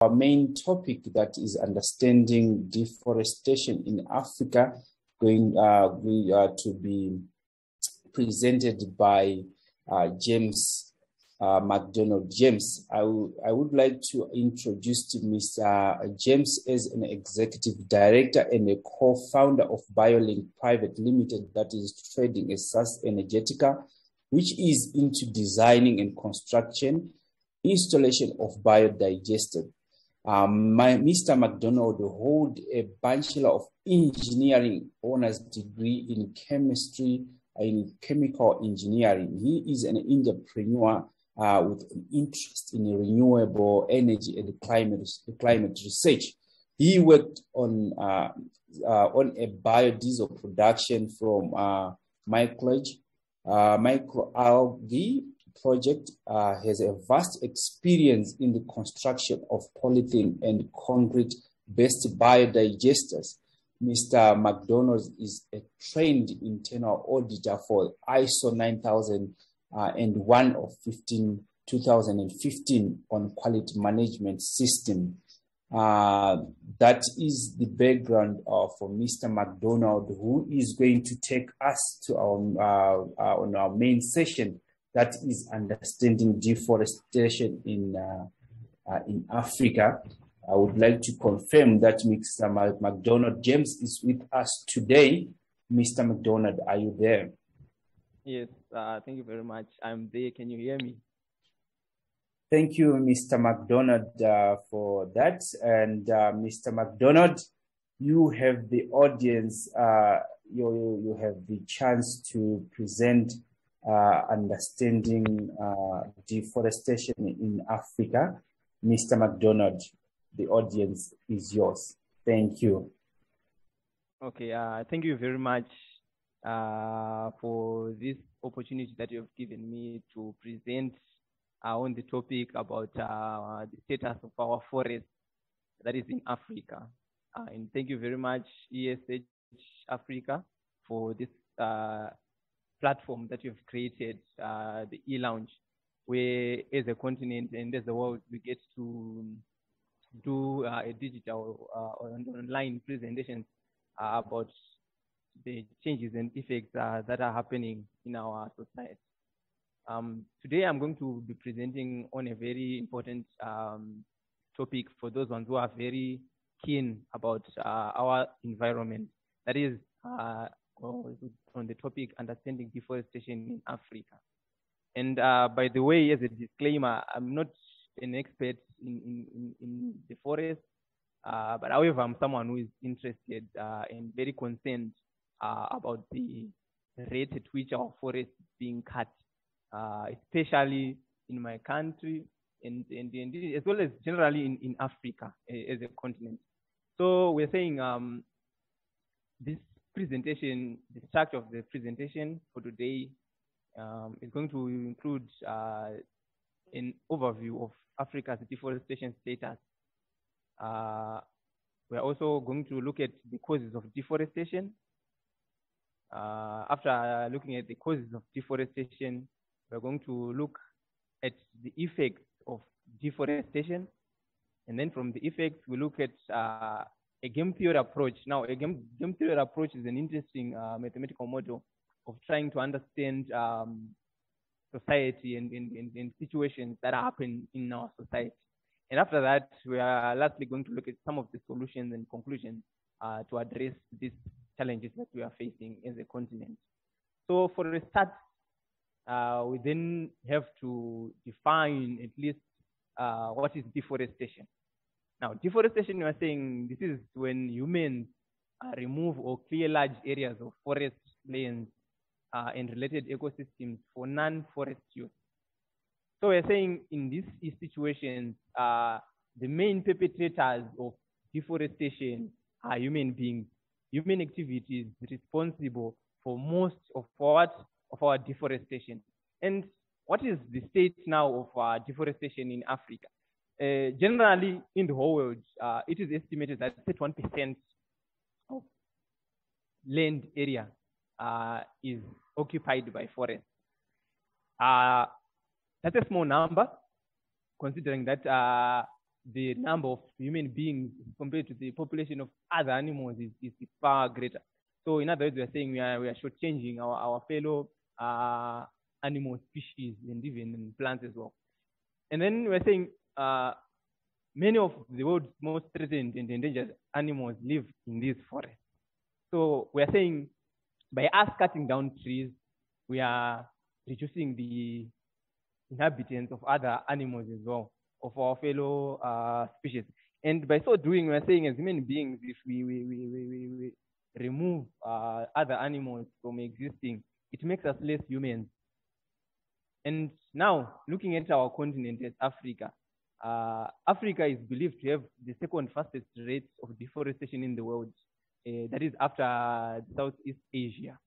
our main topic that is understanding deforestation in Africa, going uh, we are to be presented by uh, James uh, MacDonald. James, I, I would like to introduce to Mr. James as an executive director and a co-founder of BioLink Private Limited that is trading as SAS Energetica, which is into designing and construction, installation of biodigester. Um, my, Mr. MacDonald hold a Bachelor of Engineering honors degree in chemistry in chemical engineering. He is an entrepreneur uh, with an interest in renewable energy and climate, climate research. He worked on uh, uh, on a biodiesel production from uh, uh, microalgae project. Uh, has a vast experience in the construction of polythene and concrete-based biodigesters. Mr. MacDonald is a trained internal auditor for ISO 9000 uh, and one of 15, 2015 on quality management system. Uh, that is the background of for Mr. MacDonald, who is going to take us to our uh, uh, on our main session, that is understanding deforestation in uh, uh, in Africa. I would like to confirm that Mr. MacDonald James is with us today. Mr. MacDonald, are you there? Yes, uh, thank you very much. I'm there. Can you hear me? Thank you, Mr. MacDonald, uh, for that. And uh, Mr. MacDonald, you have the audience, uh, you, you have the chance to present uh, understanding uh, deforestation in Africa. Mr. MacDonald, the audience is yours. Thank you. Okay, uh, thank you very much uh, for this opportunity that you have given me to present uh, on the topic about uh, the status of our forest that is in Africa. And thank you very much, ESH Africa, for this platform that you've created, the e-lounge, where as a continent and as a world, we get to do uh, a digital uh, online presentation uh, about the changes and effects that are happening in our society. Um, today, I'm going to be presenting on a very important um, topic for those ones who are very keen about our environment. That is on the topic understanding deforestation in Africa. And uh, by the way, as a disclaimer, I'm not an expert in, in, in the forest, uh, but however, I'm someone who is interested uh, and very concerned uh, about the rate at which our forest is being cut, uh, especially in my country and, and, and, as well as generally in, in Africa as a continent. So we're saying um, this presentation, the structure of the presentation for today um, is going to include uh, an overview of Africa's deforestation status. Uh, we're also going to look at the causes of deforestation. Uh, after looking at the causes of deforestation, we're going to look at the effects of deforestation. And then from the effects, we look at uh, a game theory approach. Now, a game, game theory approach is an interesting uh, mathematical model of trying to understand um, society and in, situations that happen in our society. And after that, we are lastly going to look at some of the solutions and conclusions uh, to address these challenges that we are facing as a continent. So for a start, uh, we then have to define at least uh, what is deforestation. Now, deforestation, we are saying this is when humans uh, remove or clear large areas of forest lands uh, and related ecosystems for non-forest use. So we're saying in these situations, uh, the main perpetrators of deforestation are human beings. Human activities responsible for most of what of our deforestation. And what is the state now of uh, deforestation in Africa? Uh, generally, in the whole world, uh, it is estimated that 31% of land area uh, is occupied by forest. Uh, that's a small number, considering that uh, the number of human beings compared to the population of other animals is, is, is far greater. So in other words, we are saying we are, we are shortchanging our, our fellow uh, animal species and even plants as well. And then we're saying uh, many of the world's most threatened and endangered animals live in these forests. So we're saying by us cutting down trees, we are reducing the inhabitants of other animals as well, of our fellow uh, species. And by so doing, we're saying as human beings, if we, we, we, we, we remove uh, other animals from existing, it makes us less human. And now, looking at our continent as Africa, uh, Africa is believed to have the second fastest rate of deforestation in the world. Uh, that is after Southeast Asia.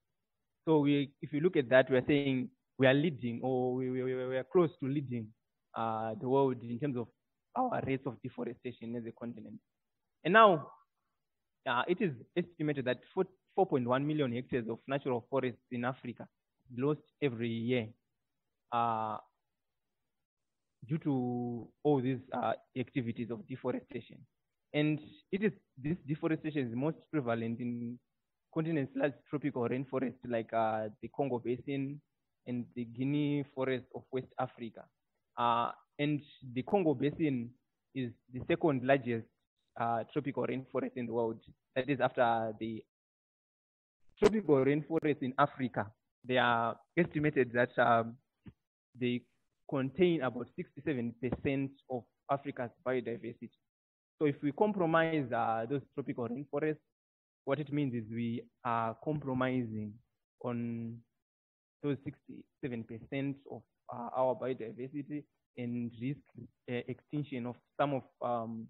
So we, if you look at that, we're saying we are leading or we, we, we are close to leading uh, the world in terms of our rates of deforestation as a continent. And now uh, it is estimated that 4.1 million hectares of natural forests in Africa lost every year uh, due to all these uh, activities of deforestation. And it is this deforestation is most prevalent in continents like tropical rainforests like uh, the Congo Basin and the Guinea forest of West Africa. Uh, and the Congo Basin is the second largest uh, tropical rainforest in the world. That is after the tropical rainforests in Africa. They are estimated that um, they contain about 67% of Africa's biodiversity. So if we compromise uh, those tropical rainforests, what it means is we are compromising on those 67% of uh, our biodiversity and risk uh, extinction of some of um,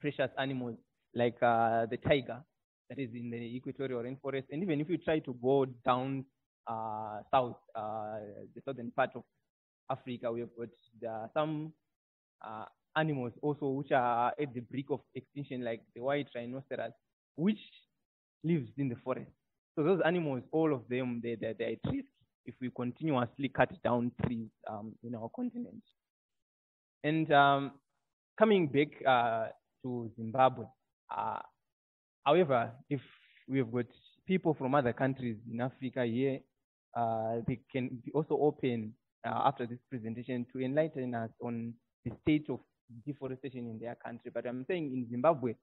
precious animals like uh, the tiger that is in the equatorial rainforest. And even if you try to go down uh, south, uh, the southern part of Africa, we have got some uh, animals also which are at the brink of extinction, like the white rhinoceros, which lives in the forest. So those animals, all of them, they, they, they're at risk if we continuously cut down trees um, in our continent. And um, coming back uh, to Zimbabwe, uh, however, if we've got people from other countries in Africa here, uh, they can also open uh, after this presentation to enlighten us on the state of deforestation in their country. But I'm saying in Zimbabwe,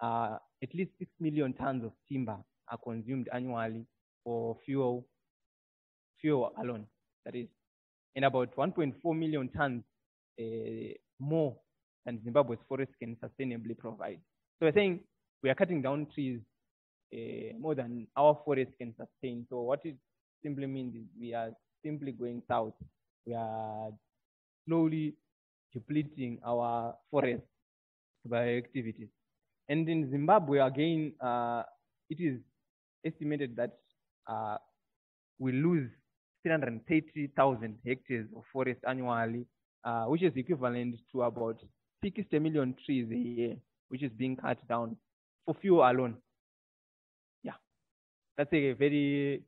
uh, at least 6 million tons of timber are consumed annually for fuel, fuel alone, that is, and about 1.4 million tons uh, more than Zimbabwe's forest can sustainably provide. So we're saying we are cutting down trees uh, more than our forest can sustain. So what it simply means is we are simply going south. We are slowly depleting our forest by activities. And in Zimbabwe, again, uh, it is estimated that uh, we lose 330,000 hectares of forest annually, uh, which is equivalent to about 60 million trees a year, which is being cut down for fuel alone. Yeah, that's a very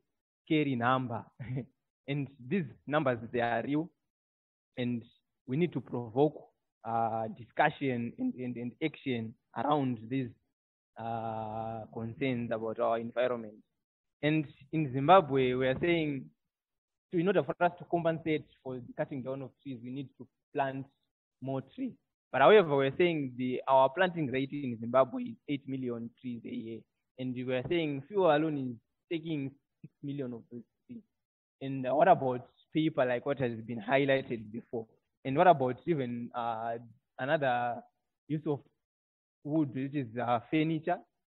scary number. and these numbers, they are real. And we need to provoke uh, discussion and, and, and, action around these uh, concerns about our environment. And in Zimbabwe, we are saying, so in order for us to compensate for the cutting down of trees, we need to plant more trees. But however, we're saying the our planting rate in Zimbabwe is 8 million trees a year. And we are saying fuel alone is taking 6 million of those trees. And what about paper like what has been highlighted before? And what about even uh, another use of wood, which is uh, furniture,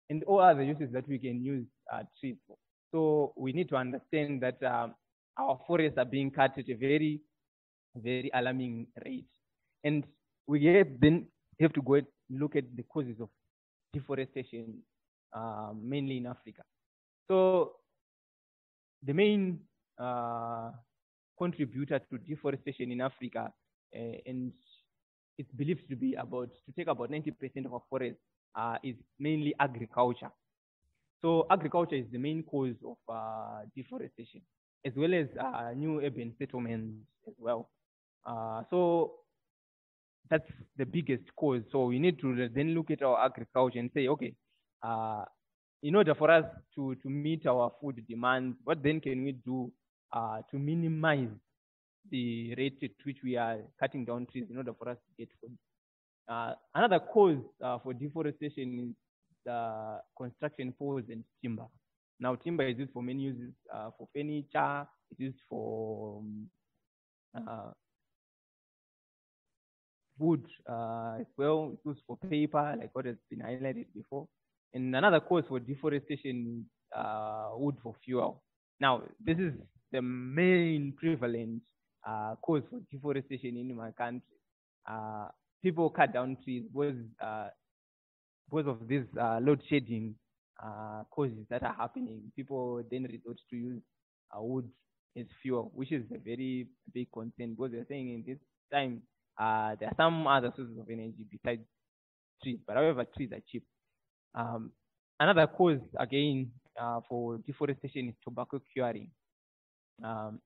and all other uses that we can use uh, trees for. So we need to understand that um, our forests are being cut at a very, very alarming rate. And we have then have to go and look at the causes of deforestation, uh, mainly in Africa. So the main uh, contributor to deforestation in Africa uh, and it's believed to be about to take about 90% of our forest is mainly agriculture. So agriculture is the main cause of uh, deforestation, as well as new urban settlements as well. So that's the biggest cause. So we need to then look at our agriculture and say, okay, uh, in order for us to, to meet our food demands, what then can we do uh, to minimize the rate at which we are cutting down trees in order for us to get food? Uh, another cause uh, for deforestation is the construction poles and timber. Now, timber is used for many uses, uh, for furniture, it's used for um, uh, wood uh, as well, it's used for paper, like what has been highlighted before. And another cause for deforestation is uh, wood for fuel. Now, this is the main prevalent uh, cause for deforestation in my country. Uh, people cut down trees because, uh, because of this uh, load shedding uh, causes that are happening. People then resort to use uh, wood as fuel, which is a very big concern because they're saying in this time there are some other sources of energy besides trees, but however, trees are cheap. Um, another cause, again, for deforestation is tobacco curing. Um,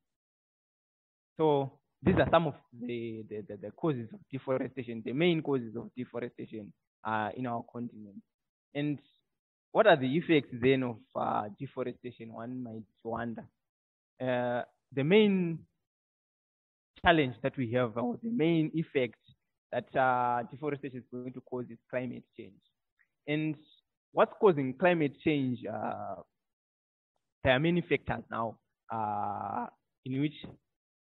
so these are some of the, the, the, the, causes of deforestation, the main causes of deforestation uh, in our continent. And what are the effects then of uh, deforestation? One might wonder. Uh, the main challenge that we have, or the main effect that uh, deforestation is going to cause is climate change. And what's causing climate change? Uh, there are many factors now in which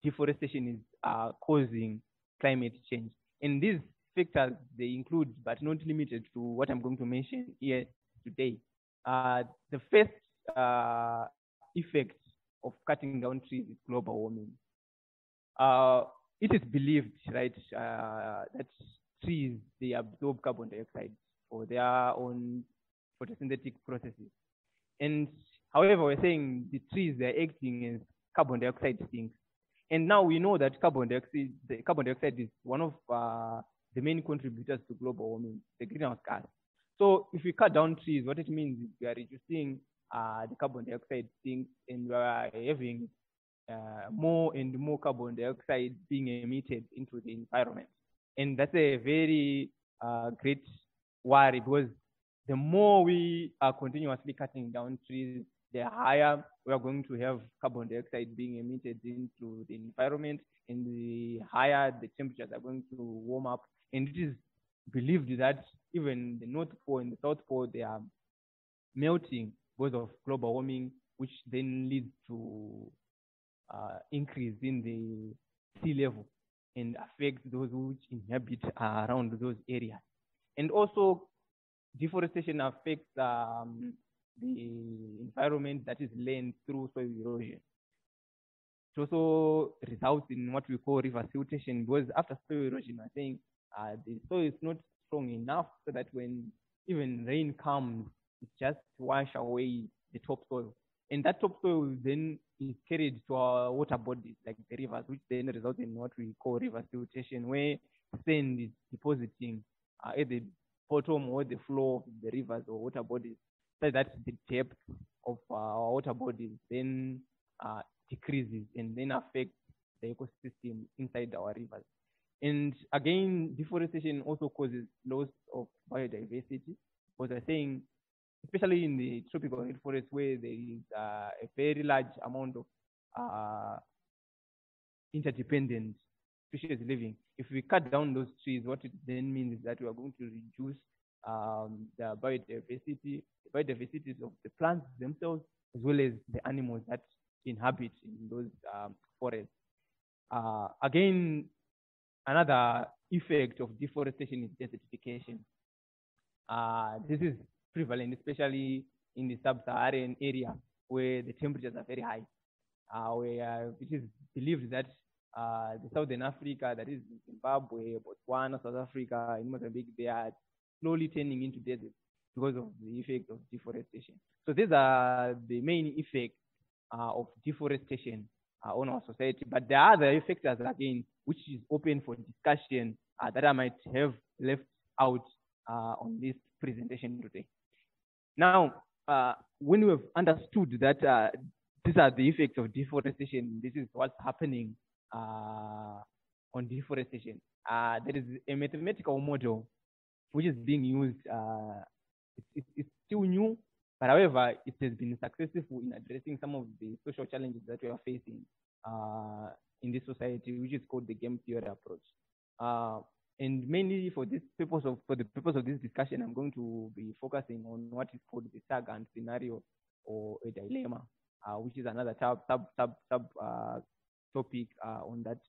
deforestation is uh, causing climate change. And these factors, they include, but not limited to what I'm going to mention here today. Uh, the first uh, effect of cutting down trees is global warming. Uh, it is believed, right, uh, that trees, they absorb carbon dioxide for their own photosynthetic processes. And however, we're saying the trees, they're acting as carbon dioxide sinks. And now we know that carbon dioxide, carbon dioxide is one of uh, the main contributors to global warming, the greenhouse gas. So if we cut down trees, what it means is we are reducing uh, the carbon dioxide sinks and we are having uh, more and more carbon dioxide being emitted into the environment. And that's a very uh, great worry because the more we are continuously cutting down trees, the higher we are going to have carbon dioxide being emitted into the environment, and the higher the temperatures are going to warm up. And it is believed that even the North Pole and the South Pole, they are melting because of global warming, which then leads to uh, increase in the sea level and affect those which inhabit around those areas. And also, deforestation affects um, the environment that is land through soil erosion. It also results in what we call river siltation because after soil erosion, I think uh, the soil is not strong enough so that when even rain comes, it just wash away the topsoil. And that topsoil then is carried to our water bodies like the rivers, which then results in what we call river siltation, where sand is depositing uh, at the bottom or the floor of the rivers or water bodies, so that the depth of uh, our water bodies then uh, decreases and then affects the ecosystem inside our rivers. And again, deforestation also causes loss of biodiversity. Because I think especially in the tropical rainforest where there is uh, a very large amount of uh, interdependent species living. If we cut down those trees, what it then means is that we are going to reduce um, the biodiversity, the biodiversity of the plants themselves, as well as the animals that inhabit in those um, forests. Uh, again, another effect of deforestation is desertification. Uh, this is prevalent, especially in the sub-Saharan area where the temperatures are very high. Uh, where it is believed that uh, the Southern Africa, that is Zimbabwe, Botswana, South Africa, in Mozambique, they are slowly turning into deserts because of the effect of deforestation. So these are the main effects uh, of deforestation uh, on our society. But there are other factors again, which is open for discussion uh, that I might have left out uh, on this presentation today. Now, uh, when we have understood that uh, these are the effects of deforestation, this is what's happening on deforestation. There is a mathematical model which is being used. Uh, it's, it's still new, but however, it has been successful in addressing some of the social challenges that we are facing uh, in this society, which is called the game theory approach. Uh, and mainly for this purpose of for the purpose of this discussion, I'm going to be focusing on what is called the stag hunt scenario or a dilemma, uh, which is another sub sub sub sub topic uh, on that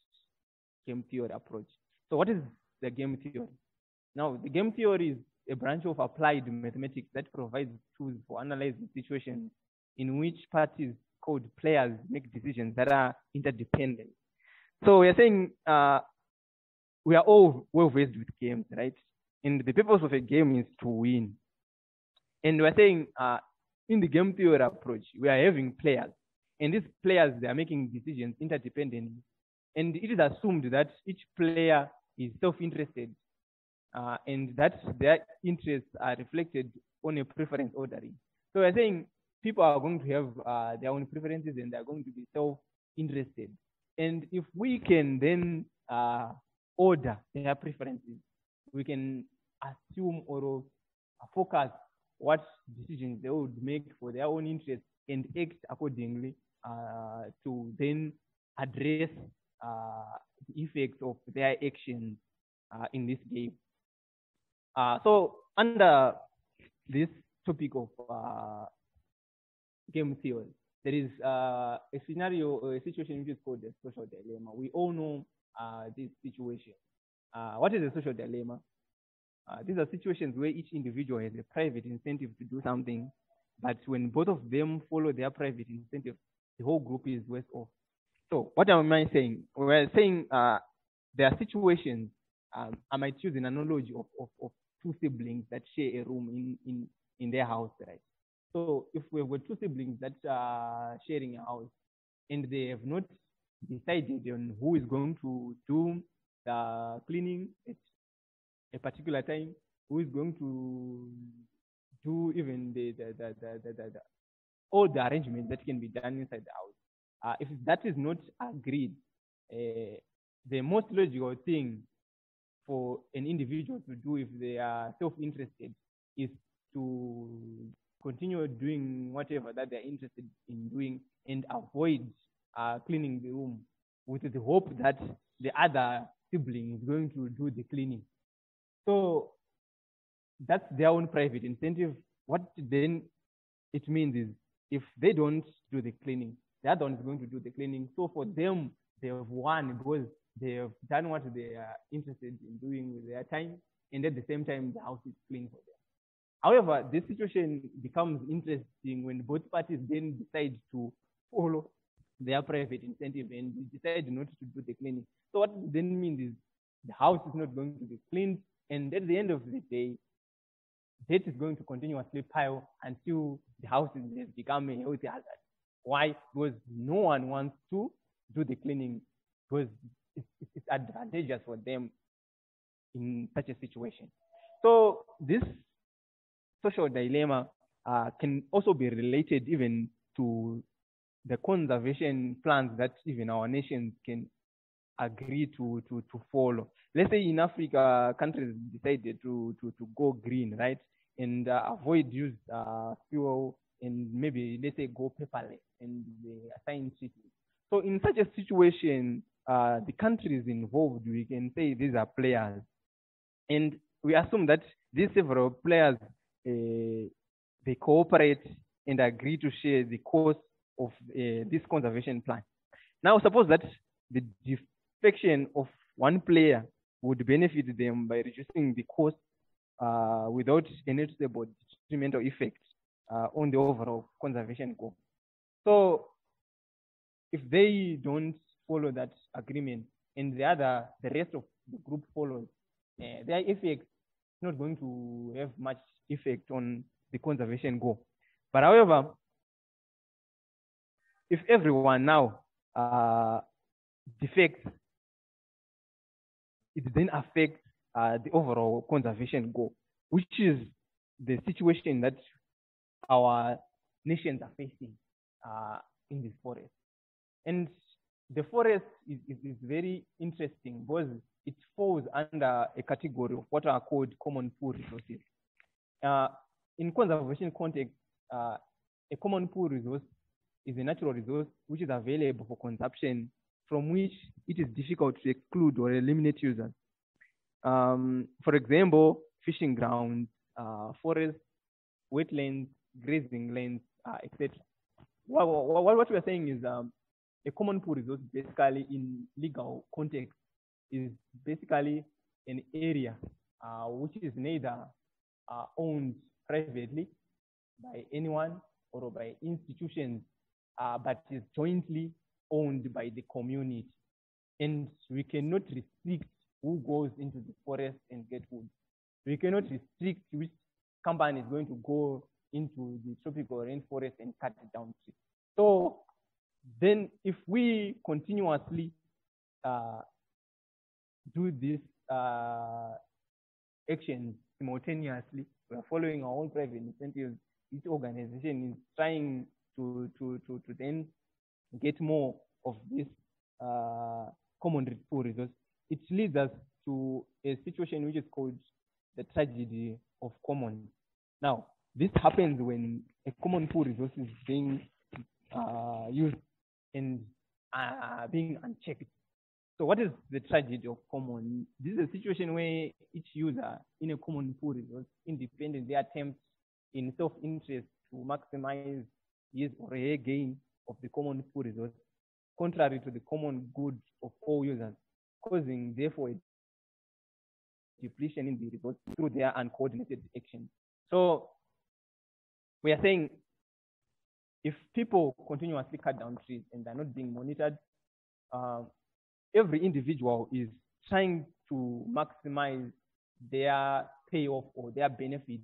game theory approach. So, what is the game theory? Now, the game theory is a branch of applied mathematics that provides tools for analyzing situations in which parties called players make decisions that are interdependent. So we're saying uh, we are all well versed with games, right? And the purpose of a game is to win. And we're saying uh, in the game theory approach, we are having players. And these players, they are making decisions interdependently. And it is assumed that each player is self-interested uh, and that their interests are reflected on a preference ordering. So we're saying people are going to have uh, their own preferences and they're going to be self-interested. And if we can then uh, order their preferences, we can assume or focus what decisions they would make for their own interests and act accordingly uh, to then address uh, the effects of their actions uh, in this game. Uh, so under this topic of uh, game theory, there is uh, a scenario, a situation which is called the social dilemma. We all know uh, this situation. Uh, what is a social dilemma? Uh, these are situations where each individual has a private incentive to do something, but when both of them follow their private incentive, the whole group is worse off. So what am I saying? We're saying there are situations, um, I might use an analogy of, of, of two siblings that share a room in, in, in their house, right? So if we have two siblings that are sharing a house and they have not decided on who is going to do the cleaning at a particular time, who is going to do even the, the, the, the, the, the, the all the arrangements that can be done inside the house. Uh, if that is not agreed, uh, the most logical thing for an individual to do if they are self-interested is to continue doing whatever that they're interested in doing and avoid uh, cleaning the room with the hope that the other sibling is going to do the cleaning. So that's their own private incentive. What then it means is if they don't do the cleaning, the other one is going to do the cleaning. So for them, they have won because they have done what they are interested in doing with their time, and at the same time, the house is clean for them. However, this situation becomes interesting when both parties then decide to follow their private incentive and decide not to do the cleaning. So what then means is the house is not going to be cleaned, and at the end of the day, debt is going to continuously pile until the house has become a healthy hazard. Why? Because no one wants to do the cleaning because it's, it's advantageous for them in such a situation. So this social dilemma uh, can also be related even to the conservation plans that even our nations can agree to, to, to follow. Let's say in Africa, countries decided to, to, to go green, right? And uh, avoid use uh, fuel and maybe, let's say, go paperless and assign cities. So in such a situation, uh, the countries involved, we can say these are players. And we assume that these several players, uh, they cooperate and agree to share the cost of uh, this conservation plan. Now, suppose that the defection of one player would benefit them by reducing the cost uh, without any detrimental effect uh, on the overall conservation goal. So, if they don't follow that agreement and the other, the rest of the group follows, uh, their effect is not going to have much effect on the conservation goal. But however, if everyone now uh, defects, it then affects uh, the overall conservation goal, which is the situation that our nations are facing uh, in this forest. And the forest is, is, is very interesting because it falls under a category of what are called common pool resources. Uh, in conservation context, uh, a common pool resource is a natural resource which is available for consumption from which it is difficult to exclude or eliminate users. Um, for example, fishing grounds, uh, forests, wetlands, grazing lands, uh, etc. What, what, what, we are saying is um, a common pool resource basically in legal context is basically an area uh, which is neither uh, owned privately by anyone or by institutions, uh, but is jointly owned by the community. And we cannot restrict who goes into the forest and get wood. We cannot restrict which company is going to go into the tropical rainforest and cut down trees. So then if we continuously uh, do this uh, action simultaneously, we are following our own private incentives. Each organization is trying to, to, to, to then get more of this uh, common pool resource. It leads us to a situation which is called the tragedy of commons. Now, this happens when a common pool resource is being uh, used and uh, being unchecked. So what is the tragedy of common? This is a situation where each user in a common pool resource independently attempts in self-interest to maximize his or her gain of the common pool resource, contrary to the common good of all users, causing therefore depletion in the resource through their uncoordinated action. So we are saying if people continuously cut down trees and they're not being monitored, uh, every individual is trying to maximize their payoff or their benefit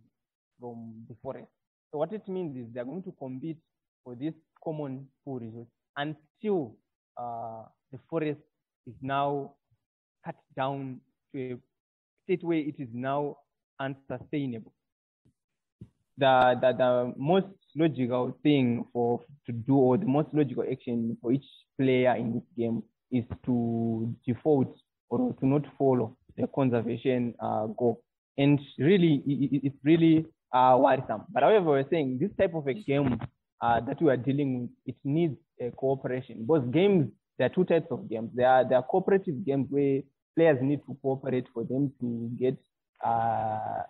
from the forest. So what it means is they're going to compete for this common pool resource until uh, the forest is now cut down to a state where it is now unsustainable. The, the, the most logical thing for to do or the most logical action for each player in this game is to default or to not follow the conservation uh, goal. And really, it, it's really uh, worrisome. But however, we're saying this type of a game uh, that we are dealing with, it needs a cooperation. Both games, there are two types of games. There are, there are cooperative games where players need to cooperate for them to get uh,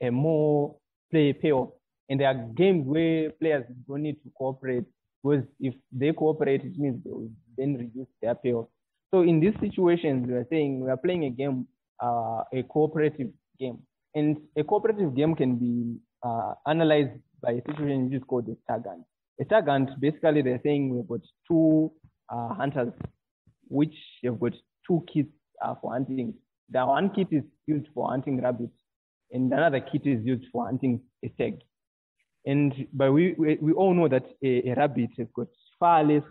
a more play payoff. And there are games where players don't need to cooperate because if they cooperate, it means they will then reduce their payoff. So in these situations, we are saying we are playing a game, uh, a cooperative game. And a cooperative game can be uh, analyzed by a situation which is called a stag hunt. A stag hunt, basically they're saying we've got two uh, hunters, which have got two kits uh, for hunting. The one kit is used for hunting rabbits, and another kit is used for hunting a stag. And but we, we, we all know that a, a, rabbit has got far less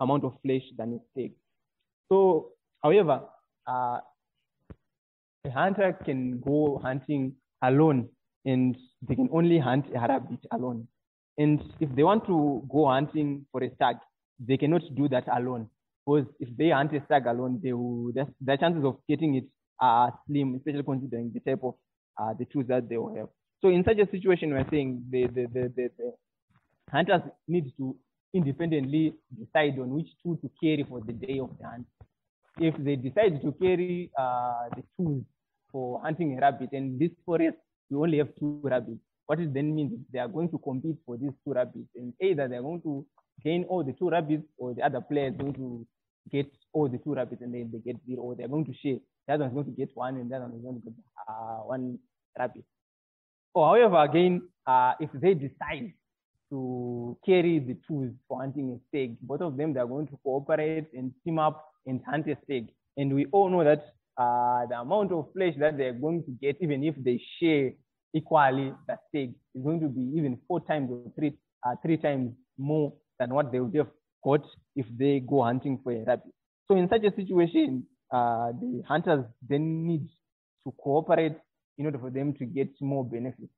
amount of flesh than a stag. So, however, uh, a hunter can go hunting alone and they can only hunt a rabbit alone. And if they want to go hunting for a stag, they cannot do that alone. Because if they hunt a stag alone, they will, the chances of getting it are slim, especially considering the type of uh, the tools that they will have. So in such a situation, we're saying the, the, the, the, the hunters need to independently decide on which tool to carry for the day of the hunt. If they decide to carry uh, the tools for hunting a rabbit, and this forest, we only have two rabbits, what it then means is they are going to compete for these two rabbits, and either they're going to gain all the two rabbits, or the other player is going to get all the two rabbits, and then they get zero, or they're going to share. The other one is going to get one, and the other one is going to get uh, one rabbit. However, again, uh, if they decide to carry the tools for hunting a stag, both of them, they're going to cooperate and team up and hunt a stag. And we all know that uh, the amount of flesh that they're going to get, even if they share equally the stag, is going to be even four times or three, uh, three times more than what they would have got if they go hunting for a rabbit. So in such a situation, uh, the hunters then need to cooperate in order for them to get more benefits.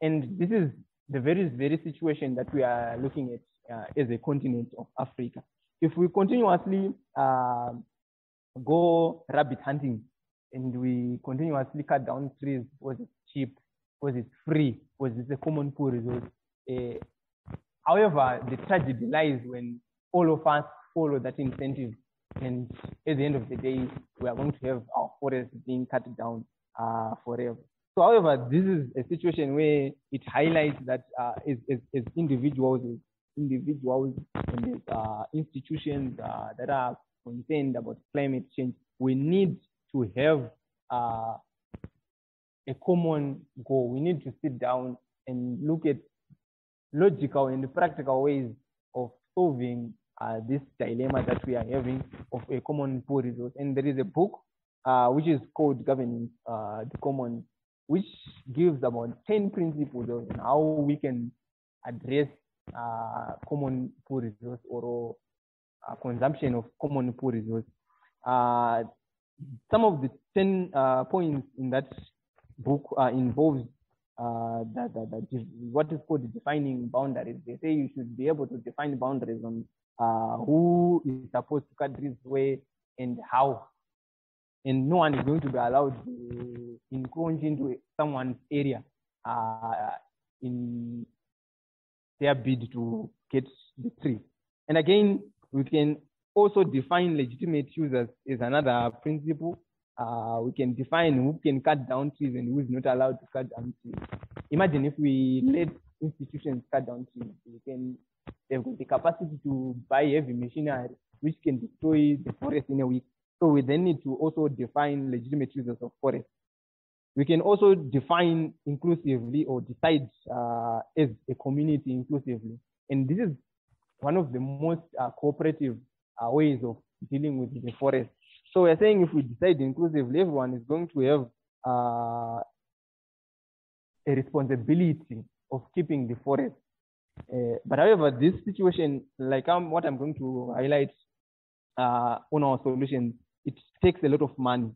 And this is the very, very situation that we are looking at uh, as a continent of Africa. if we continuously uh, go rabbit hunting and we continuously cut down trees because it's cheap, because it's free, because it's a common pool resource. Uh, however, the tragedy lies when all of us follow that incentive and at the end of the day, we are going to have our forests being cut down uh, forever. So, however, this is a situation where it highlights that uh, as, as, as, individuals, individuals and uh, institutions uh, that are concerned about climate change, we need to have uh, a common goal. We need to sit down and look at logical and practical ways of solving uh, this dilemma that we are having of a common pool resource. And there is a book uh, which is called Governing uh, the Common, which gives about 10 principles on how we can address uh, common pool resource or uh, consumption of common pool resource. Uh, some of the 10 points in that book involves that, that, that what is called defining boundaries. They say you should be able to define boundaries on who is supposed to cut this way and how. And no one is going to be allowed to encroach into someone's area uh, in their bid to get the tree. And again, we can also define legitimate users as another principle. Uh, we can define who can cut down trees and who is not allowed to cut down trees. Imagine if we let institutions cut down trees, we can got the capacity to buy heavy machinery which can destroy the forest in a week. So we then need to also define legitimate users of forest. We can also define inclusively or decide uh, as a community inclusively. And this is one of the most uh, cooperative uh, ways of dealing with the forest. So we're saying if we decide inclusively, everyone is going to have uh, a responsibility of keeping the forest uh, but however, this situation, like I'm, what I'm going to highlight uh, on our solutions, it takes a lot of money.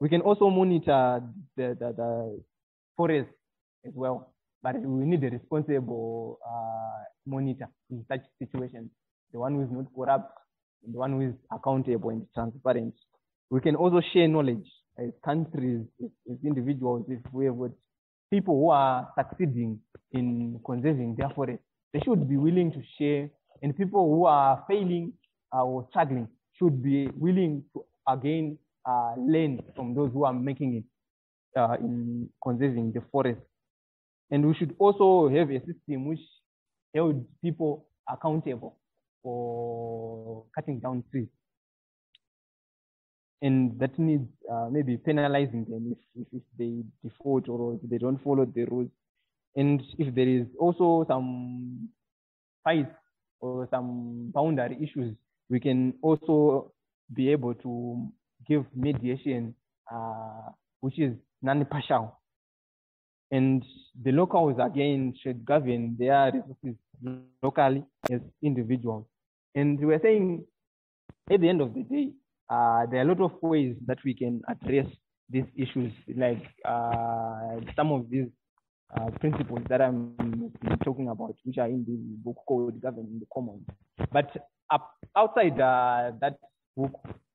We can also monitor the, the, the forest as well, but we need a responsible uh, monitor in such situations. The one who is not corrupt, the one who is accountable and transparent. We can also share knowledge as countries, as, individuals, if we have people who are succeeding in conserving their forest, they should be willing to share, and people who are failing or struggling should be willing to again uh, learn from those who are making it uh, in conserving the forest. And we should also have a system which holds people accountable for cutting down trees and that needs uh, maybe penalizing them if, if, if, they default or if they don't follow the rules. And if there is also some fights or some boundary issues, we can also be able to give mediation, uh, which is non-partial. And the locals again should govern their resources locally as individuals. And we're saying at the end of the day, uh, there are a lot of ways that we can address these issues, like uh, some of these uh, principles that I'm talking about, which are in the book called Governing the Commons. But outside uh, that book,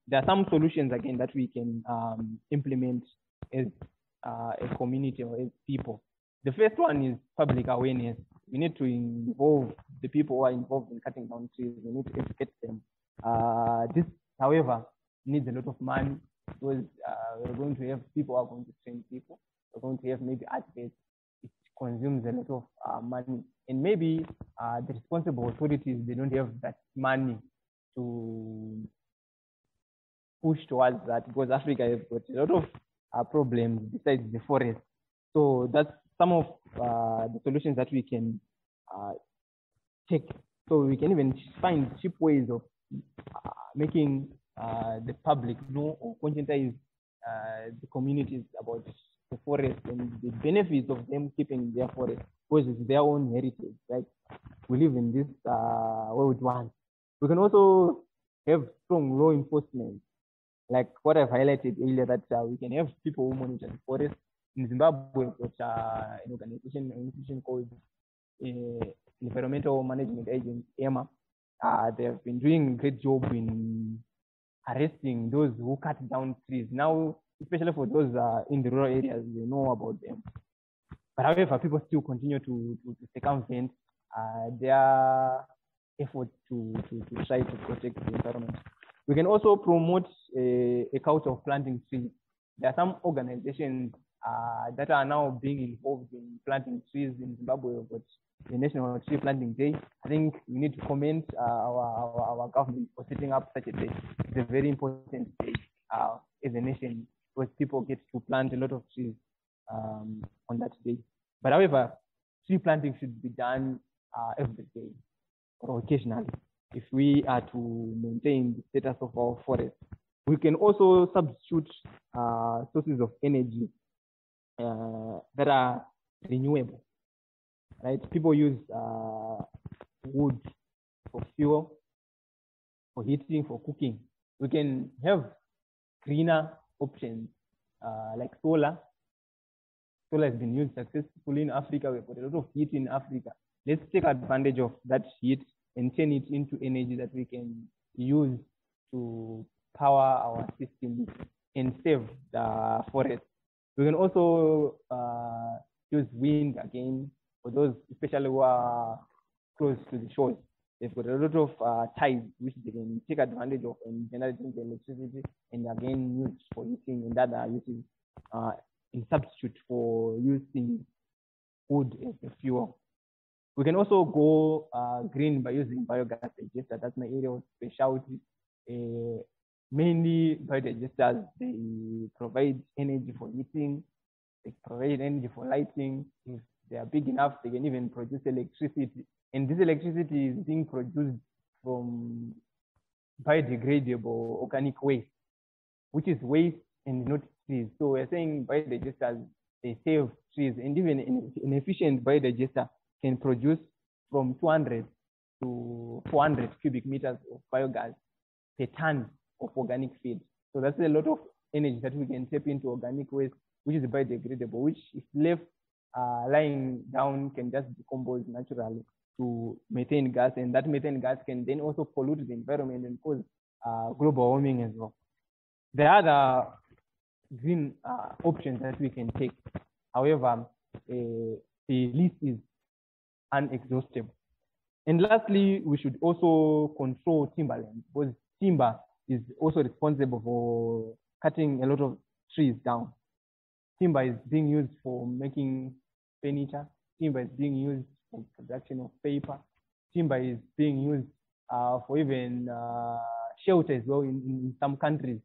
there are some solutions again that we can um, implement as uh, a community or as people. The first one is public awareness. We need to involve the people who are involved in cutting down trees. We need to educate them. Uh, this, however, needs a lot of money because uh, we're going to have people who are going to train people. We're going to have maybe advocates. It consumes a lot of uh, money. And maybe uh, the responsible authorities, they don't have that money to push towards that because Africa has got a lot of uh, problems besides the forest. So that's some of uh, the solutions that we can uh, take. So we can even find cheap ways of making uh, the public know or conscientize uh, the communities about the forest and the benefits of them keeping their forest because it's their own heritage, right? We live in this uh, world one. We can also have strong law enforcement, like what I've highlighted earlier, that uh, we can have people who monitor the forest. In Zimbabwe, got uh, an organization, an called uh, Environmental Management Agency, EMA, uh, they have been doing a great job in arresting those who cut down trees. Now, especially for those uh, in the rural areas, they know about them. But however, people still continue to, to, to circumvent uh, their effort to, to, to try to protect the environment. We can also promote a, a culture of planting trees. There are some organizations uh, that are now being involved in planting trees in Zimbabwe, but the National Tree Planting Day. I think we need to commend uh, our, our, our, government for setting up such a day. It's a very important day uh, as a nation because people get to plant a lot of trees um, on that day. But however, tree planting should be done uh, every day or occasionally if we are to maintain the status of our forest. We can also substitute uh, sources of energy uh, that are renewable right? People use uh, wood for fuel, for heating, for cooking. We can have greener options uh, like solar. Solar has been used successfully in Africa. We've got a lot of heat in Africa. Let's take advantage of that heat and turn it into energy that we can use to power our system and save the forest. We can also uh, use wind again for those especially who are close to the shores. They've got a lot of uh, tides which they can take advantage of and generate the electricity and again use for heating and other uses uh, in substitute for using wood as a fuel. We can also go uh, green by using biogas digester. That's my area of specialty. Uh, mainly biodigesters, they provide energy for heating, they provide energy for lighting. If they are big enough, they can even produce electricity. And this electricity is being produced from biodegradable organic waste, which is waste and not trees. So we're saying biodigesters, they save trees. And even an efficient biodigester can produce from 200 to 400 cubic meters of biogas per ton of organic feed. So that's a lot of energy that we can tap into organic waste, which is biodegradable, which if left uh, lying down can just decompose naturally to methane gas, and that methane gas can then also pollute the environment and cause uh, global warming as well. Are other green uh, options that we can take. However, the list is unexhaustible. And lastly, we should also control timberland because timber is also responsible for cutting a lot of trees down. Timber is being used for making furniture. Timber is being used for production of paper. Timber is being used uh, for even uh, shelter as well in, in some countries,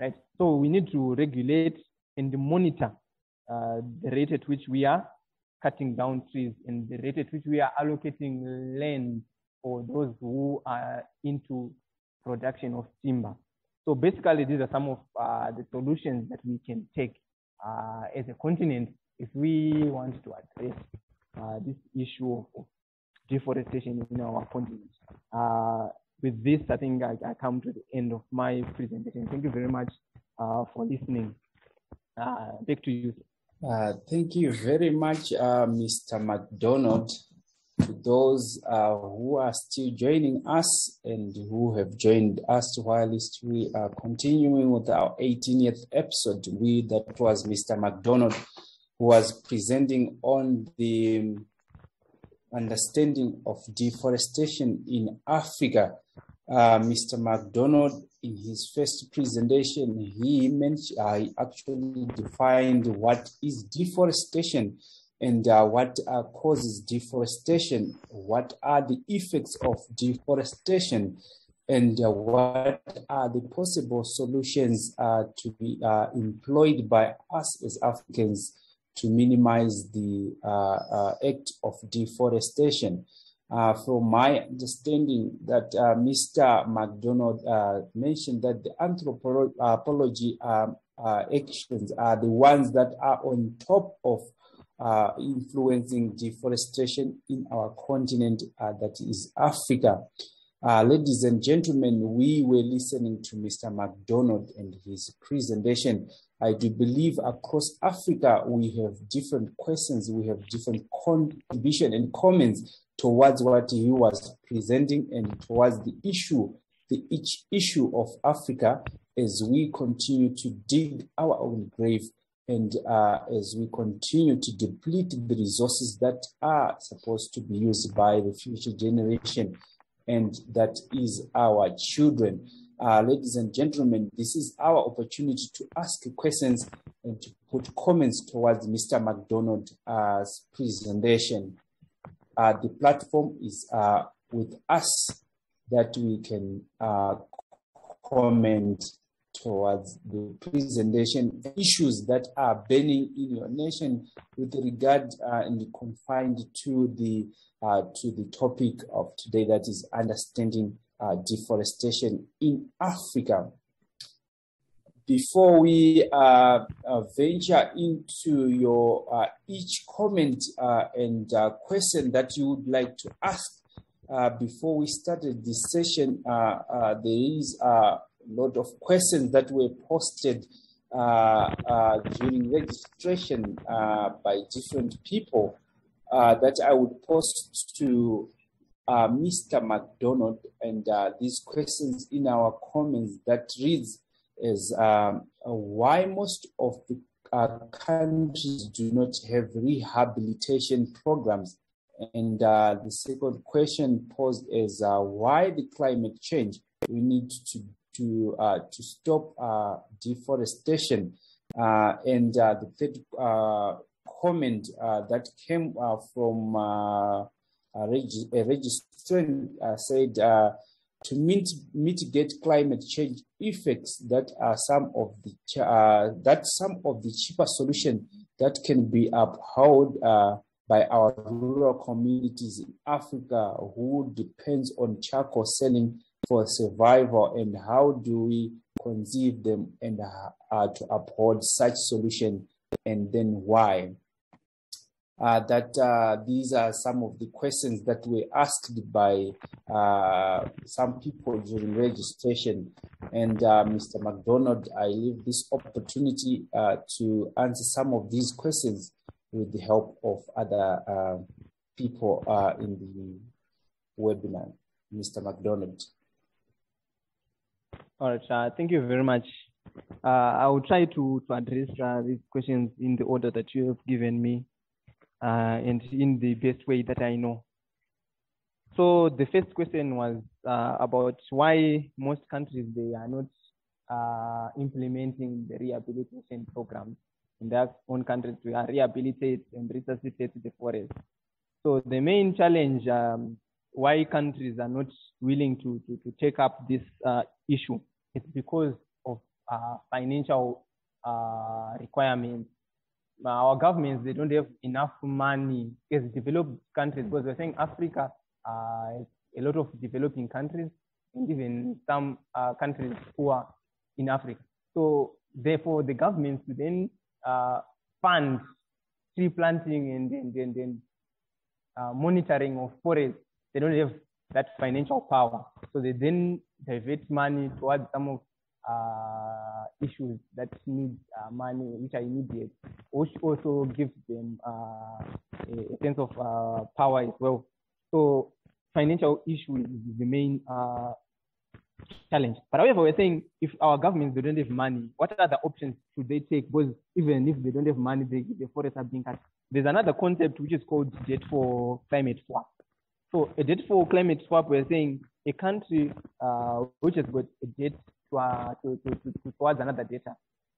right? So we need to regulate and monitor uh, the rate at which we are cutting down trees and the rate at which we are allocating land for those who are into production of timber. So basically, these are some of uh, the solutions that we can take uh, as a continent if we want to address uh, this issue of deforestation in our continent. Uh, with this, I think I, I, come to the end of my presentation. Thank you very much uh, for listening. Uh, back to you. Uh, thank you very much, uh, Mr. MacDonald. To those who are still joining us and who have joined us whilst we are continuing with our 18th episode, we that was Mr. MacDonald who was presenting on the understanding of deforestation in Africa. Uh, Mr. MacDonald, in his first presentation, he mentioned, uh, he actually defined what is deforestation and uh, what uh, causes deforestation, what are the effects of deforestation, and uh, what are the possible solutions uh, to be uh, employed by us as Africans to minimize the uh, uh, act of deforestation. Uh, from my understanding, that Mr. MacDonald mentioned that the anthropology um, actions are the ones that are on top of uh, influencing deforestation in our continent, uh, that is Africa. Uh, ladies and gentlemen, we were listening to Mr. MacDonald and his presentation. I do believe across Africa, we have different questions, we have different contribution and comments towards what he was presenting and towards the issue, the each issue of Africa as we continue to dig our own grave and uh, as we continue to deplete the resources that are supposed to be used by the future generation and that is our children. Uh, ladies and gentlemen, this is our opportunity to ask questions and to put comments towards Mr. MacDonald's uh, presentation. Uh, the platform is uh, with us that we can uh, comment towards the presentation issues that are burning in your nation with regard uh, and confined to the uh, to the topic of today that is understanding uh, deforestation in Africa. Before we uh, uh, venture into your uh, each comment and question that you would like to ask, before we started this session, there is lot of questions that were posted during registration by different people that I would post to uh, Mr. MacDonald, and uh, these questions in our comments that reads is um, why most of the uh, countries do not have rehabilitation programs. And uh, the second question posed is uh, why the climate change? We need to to uh, to stop deforestation. and the third comment that came from a, reg- a registrant uh, said uh, to mit- mitigate climate change effects that are some of the uh, that some of the cheaper solution that can be upheld by our rural communities in Africa who depends on charcoal selling for survival and how do we conceive them and uh, to uphold such solution and then why uh, that uh, these are some of the questions that were asked by uh, some people during registration. And uh, Mr. MacDonald, I leave this opportunity uh, to answer some of these questions with the help of other uh, people in the webinar. Mr. MacDonald. All right, thank you very much. I will try to, to address these questions in the order that you have given me uh, and in the best way that I know. So the first question was uh, about why most countries they are not uh, implementing the rehabilitation programs in their own countries to rehabilitate and resuscitate the forest. So the main challenge um, why countries are not willing to, to, to take up this uh, issue It's because of uh, financial uh, requirements our governments they don't have enough money as developed countries because we're saying Africa uh, a lot of developing countries and even some uh, countries who are in Africa. So therefore the governments then uh, fund tree planting and and, and, uh, monitoring of forests. They don't have that financial power. So they then divert money towards some of uh, issues that need uh, money, which are immediate, which also gives them uh, a, sense of uh, power as well. So financial issue is the main uh, challenge. But however, we're saying if our governments don't have money, what are the options should they take? Because even if they don't have money, they, the forests are being cut. There's another concept which is called debt for climate swap. So a debt for climate swap, we're saying a country uh, which has got a debt to, uh, to, to, to, towards another data.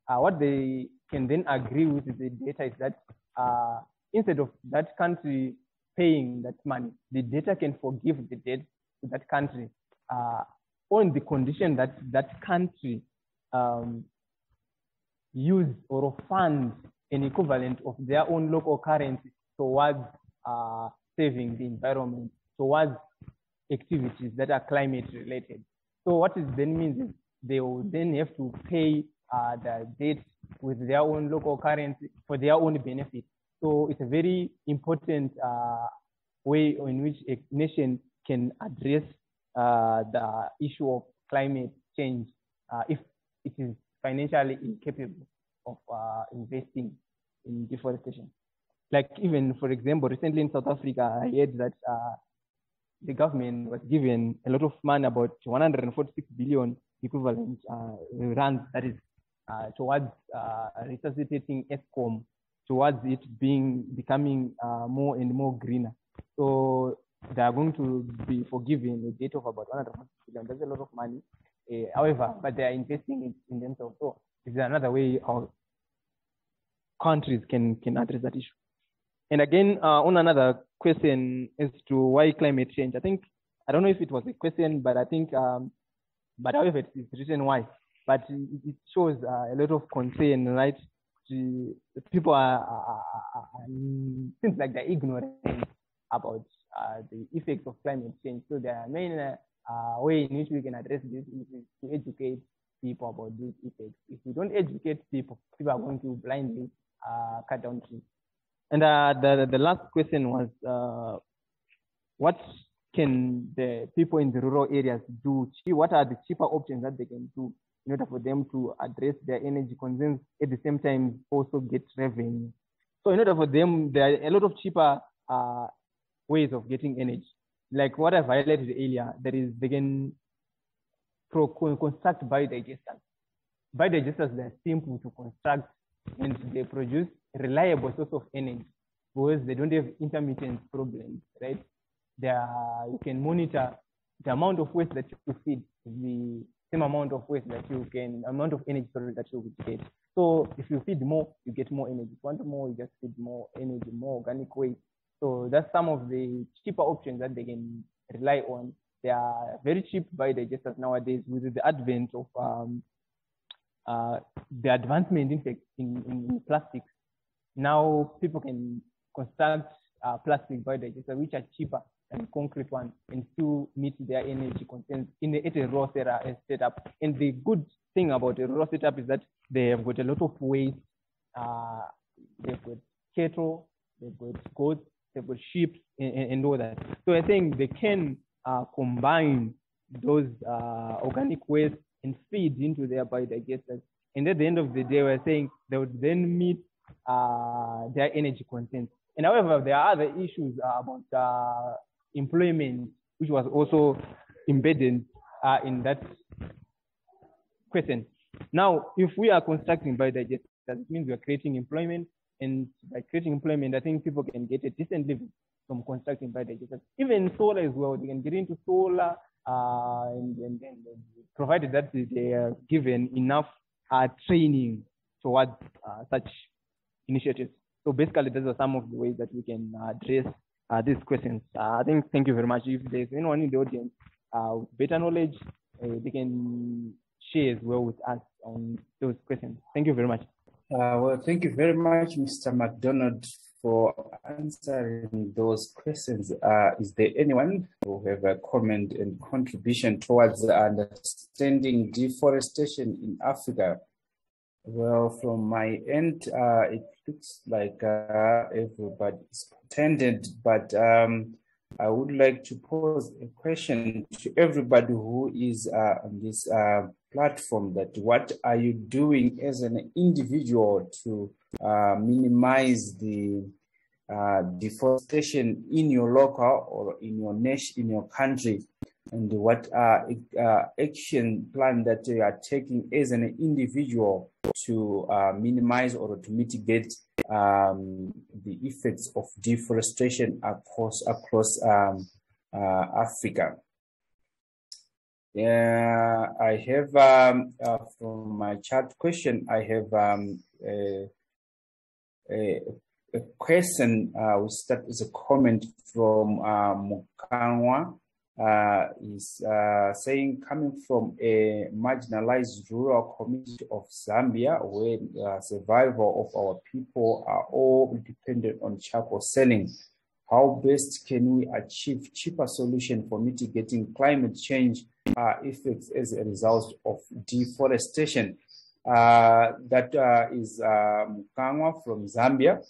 Uh, what they can then agree with the data is that uh, instead of that country paying that money, the data can forgive the debt to that country uh, on the condition that that country um, use or fund an equivalent of their own local currency towards uh, saving the environment, towards activities that are climate related. So what it then means is they will then have to pay uh, the debt with their own local currency for their own benefit. So it's a very important uh, way in which a nation can address uh, the issue of climate change uh, if it is financially incapable of uh, investing in deforestation. Like even, for example, recently in South Africa, I heard that uh, the government was given a lot of money, about 146 billion equivalent uh, rands, that is, uh, towards uh, resuscitating Eskom, towards it being becoming uh, more and more greener. So they are going to be forgiven a debt of about 146 billion. That's a lot of money. Uh, however, but they are investing it in themselves. So is another way how countries can can address that issue. And again, uh, on another question as to why climate change, I think I don't know if it was a question, but I think, um, but however, it's, it's written why. But it, shows uh, a lot of concern, right? To, people are, are, are, are, seems like they're ignorant about uh, the effects of climate change. So are main uh, way in which we can address this is to educate people about these effects. If we don't educate people, people are going to blindly uh, cut down trees. And uh, the, the last question was, uh, what can the people in the rural areas do? What are the cheaper options that they can do in order for them to address their energy concerns at the same time also get revenue? So in order for them, there are a lot of cheaper uh, ways of getting energy. Like what I highlighted earlier, there is they can pro construct biodigesters. Biodigesters, they're simple to construct and they produce reliable source of energy because they don't have intermittent problems, right? They are, you can monitor the amount of waste that you feed, the same amount of waste that you can, amount of energy sorry, that you get. So if you feed more, you get more energy. If you want more, you just feed more energy, more organic waste. So that's some of the cheaper options that they can rely on. They are very cheap biodigesters nowadays with the advent of um, uh, the advancement in, in, in plastics. Now people can construct uh, plastic biodigesters which are cheaper than concrete ones and still meet their energy concerns in the, at a raw setup. And the good thing about a raw setup is that they have got a lot of waste. Uh, they've got cattle, they've got goats, they've got sheep, and, and all that. So I think they can uh, combine those uh, organic waste and feed into their biodigesters. And at the end of the day, we're saying they would then meet uh, their energy content. And however, there are other issues uh, about uh, employment, which was also embedded uh, in that question. Now, if we are constructing biodigesters, it means we are creating employment. And by creating employment, I think people can get a decent living from constructing biodigesters. Even solar as well, they can get into solar uh, and, and, and, provided that they are given enough uh, training towards uh, such initiatives. So basically, those are some of the ways that we can address uh, these questions. Uh, I think thank you very much. If there's anyone in the audience uh, with better knowledge, they can share as well with us on those questions. Thank you very much. well, thank you very much, Mr. MacDonald, for answering those questions. Uh, is there anyone who have a comment and contribution towards understanding deforestation in Africa? Well, from my end, uh, it looks like uh, everybody's attended, but um, I would like to pose a question to everybody who is uh, on this uh, platform that what are you doing as an individual to uh, minimize the uh, deforestation in your local or in your nation, in your country, and what are uh, action plan that you are taking as an individual to uh, minimize or to mitigate um, the effects of deforestation across across um, uh, Africa. Yeah, I have um, uh, from my chat question. I have um, a, a, a, question. Uh, we start as a comment from uh, Mukanwa uh, is uh, saying coming from a marginalized rural community of Zambia, where uh, survival of our people are all dependent on charcoal selling. How best can we achieve cheaper solution for mitigating climate change uh, effects as a result of deforestation? Uh, that is Mukangwa from Zambia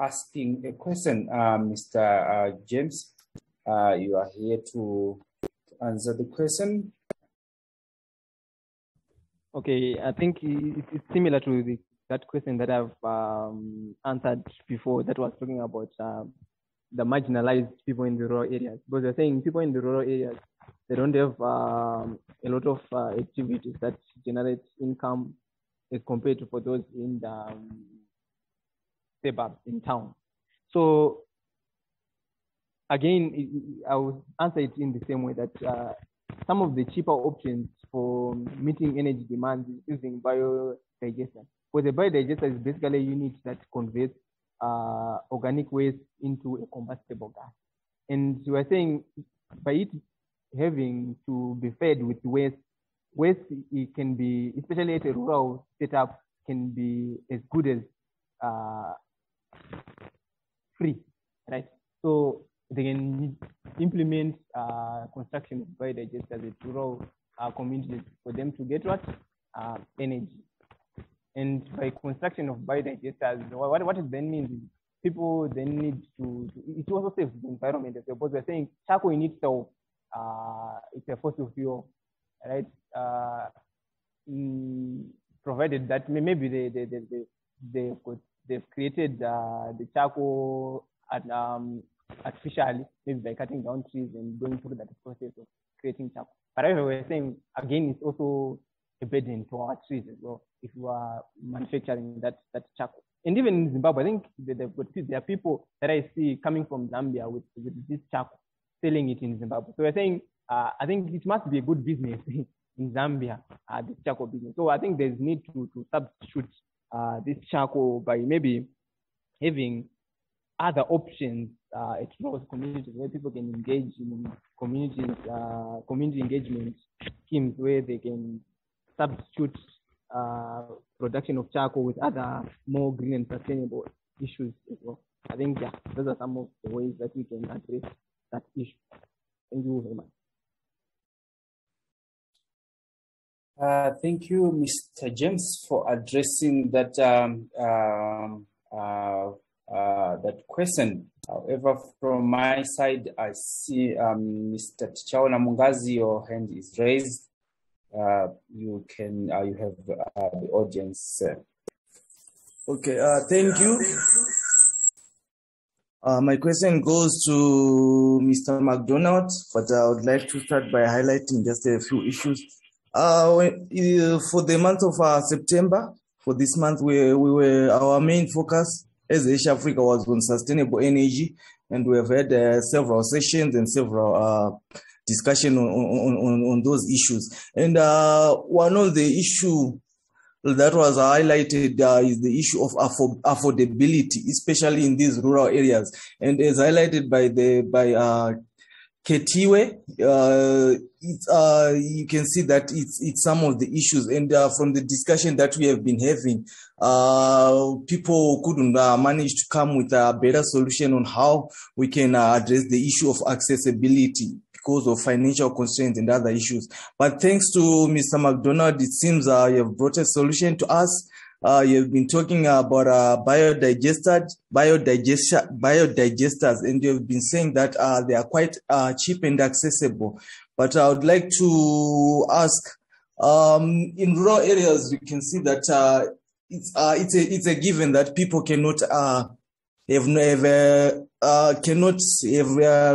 asking a question, Mr. James uh, you are here to answer the question. Okay, I think it's similar to the, that question that I've um, answered before that was talking about uh, the marginalized people in the rural areas. Because they're saying people in the rural areas, they don't have um, a lot of uh, activities that generate income as compared to for those in the um, suburbs in town. So again, I will answer it in the same way that uh, some of the cheaper options for meeting energy demands is using biodigester. For the biodigester is basically a unit that converts uh, organic waste into a combustible gas. And we are saying by it having to be fed with waste, waste it can be, especially at a rural setup, can be as good as uh, free, right? So they can implement uh, construction of biodigesters at rural uh, communities for them to get what? Uh, energy. And by construction of biodigesters, what, what it then means is people then need to, it also saves the environment. Because we're saying charcoal in itself, uh, it's a fossil fuel, right? Uh, provided that maybe they, they, they, they, they've, got, they've created uh, the charcoal at, um, artificially, maybe by cutting down trees and going through that process of creating charcoal. But however, we're saying again, it's also a burden to our trees as well if you are manufacturing that that charcoal. And even in Zimbabwe, I think there are people that I see coming from Zambia with, with this charcoal, selling it in Zimbabwe. So we're saying uh, I think it must be a good business in Zambia, uh, this charcoal business. So I think there's need to to substitute uh, this charcoal by maybe having other options uh, communities where people can engage in communities, uh, community engagement schemes where they can substitute uh, production of charcoal with other more green and sustainable issues as well. I think yeah, those are some of the ways that we can address that issue. Thank you very much. Uh, thank you, Mr. James, for addressing that um, um, uh, uh, that question. However, from my side, I see um, Mr. Tichaona Mungazi, your hand is raised. Uh, you can, uh, you have uh, the audience. Okay, uh, thank you. Uh, my question goes to Mr. MacDonald, but I would like to start by highlighting just a few issues. Uh, for the month of September, for this month, we, we were our main focus as ESH Africa was on sustainable energy, and we have had uh, several sessions and several uh, discussion on, on, on, on those issues. And uh, one of the issue that was highlighted uh, is the issue of afford- affordability, especially in these rural areas, and as highlighted by the by uh, Ketiwe, uh, uh, you can see that it's, it's some of the issues. And uh, from the discussion that we have been having, uh, people couldn't uh, manage to come with a better solution on how we can uh, address the issue of accessibility because of financial constraints and other issues. But thanks to Mr. MacDonald, it seems you have brought a solution to us. Uh, you've been talking about uh, biodigested, biodigester, biodigesters, and you've been saying that uh, they are quite uh, cheap and accessible. But I would like to ask, um, in rural areas, we can see that uh, it's uh, it's a it's a given that people cannot have never cannot have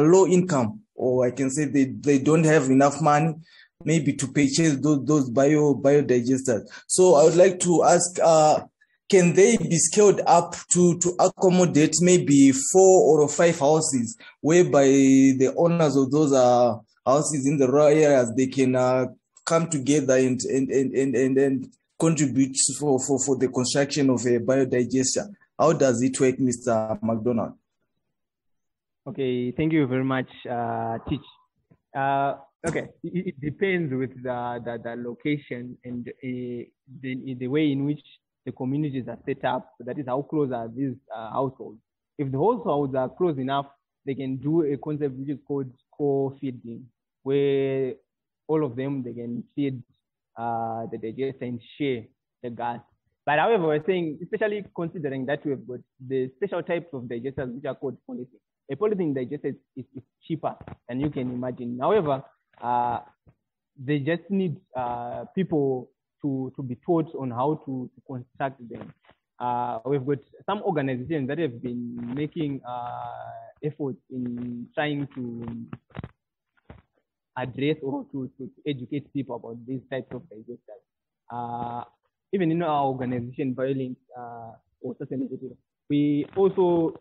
low income, or I can say they, they don't have enough money maybe to purchase those, those bio biodigesters. So I would like to ask, uh, can they be scaled up to, to accommodate maybe four or five houses, whereby the owners of those uh, houses in the rural areas they can uh, come together and and and and, and, and contribute for, for, for the construction of a biodigester. How does it work, Mr. MacDonald? Okay, thank you very much, uh, Teach. Uh, okay. It, depends with the, the, the location and uh, the, the way in which the communities are set up. That is how close are these uh, households. If the households are close enough they can do a concept which is called co-feeding where all of them they can feed uh, the digester and share the gas but however we're saying especially considering that we've got the special types of digesters which are called polythene. A polythene digester is, is cheaper than you can imagine. However uh, they just need uh, people to, to be taught on how to, to construct them. Uh, we've got some organizations that have been making uh, effort in trying to address or to, to, educate people about these types of digesters. Uh, even in our organization, Violence or Sustainability, we also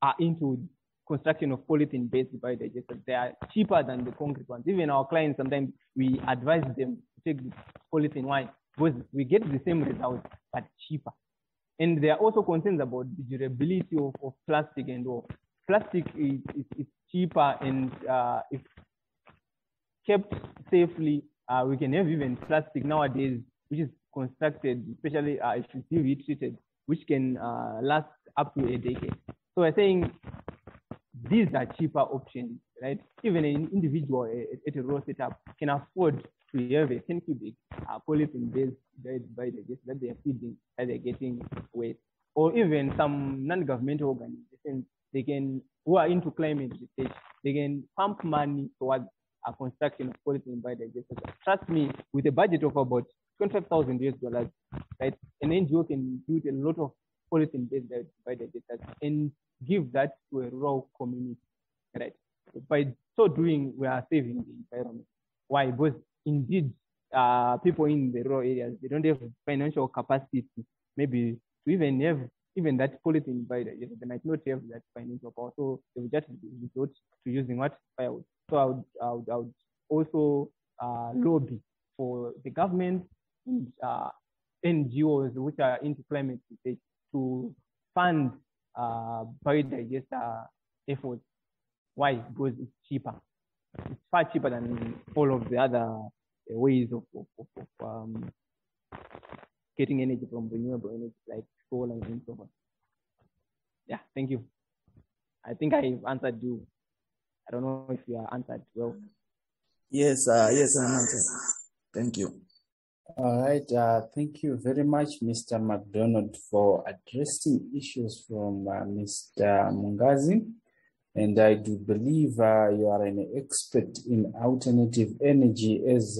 are into construction of polythene-based biodigesters. They are cheaper than the concrete ones. Even our clients, sometimes we advise them to take the polythene. Because we get the same result, but cheaper. And there are also concerns about the durability of, of plastic and all. Plastic is, is, is cheaper and uh, if kept safely, uh, we can have even plastic nowadays, which is constructed, especially uh, if it's UV treated, which can uh, last up to a decade. So we're saying these are cheaper options, right? Even an individual at a raw setup can afford to have a 10 cubic uh, polythene based by the that they are feeding, that they're getting waste. Or even some non-governmental organizations, they can, who are into climate research, they can pump money towards a construction of polythene biodigesters. Trust me, with a budget of about 25,000 US dollars, right, an NGO can build a lot of polythene based biodigesters and give that to a rural community, right? By so doing, we are saving the environment. Why? Because indeed, uh, people in the rural areas, they don't have financial capacity maybe to even have even that polythene biodigester. They might not have that financial power. So they will just resort to using what? Firewood. So I would, I would, I would also uh, lobby for the government and uh, NGOs which are into climate research to fund uh, biodigester efforts. Why? Because it's cheaper. It's far cheaper than all of the other ways of, of, of, of um, getting energy from renewable energy like solar and so on. Yeah, thank you. I think I've answered you. I don't know if you are answered well. Yes, uh, yes, I'm answered. Thank you. All right. Uh, thank you very much, Mr. MacDonald, for addressing issues from uh, Mr. Mungazi. And I do believe uh, you are an expert in alternative energy as,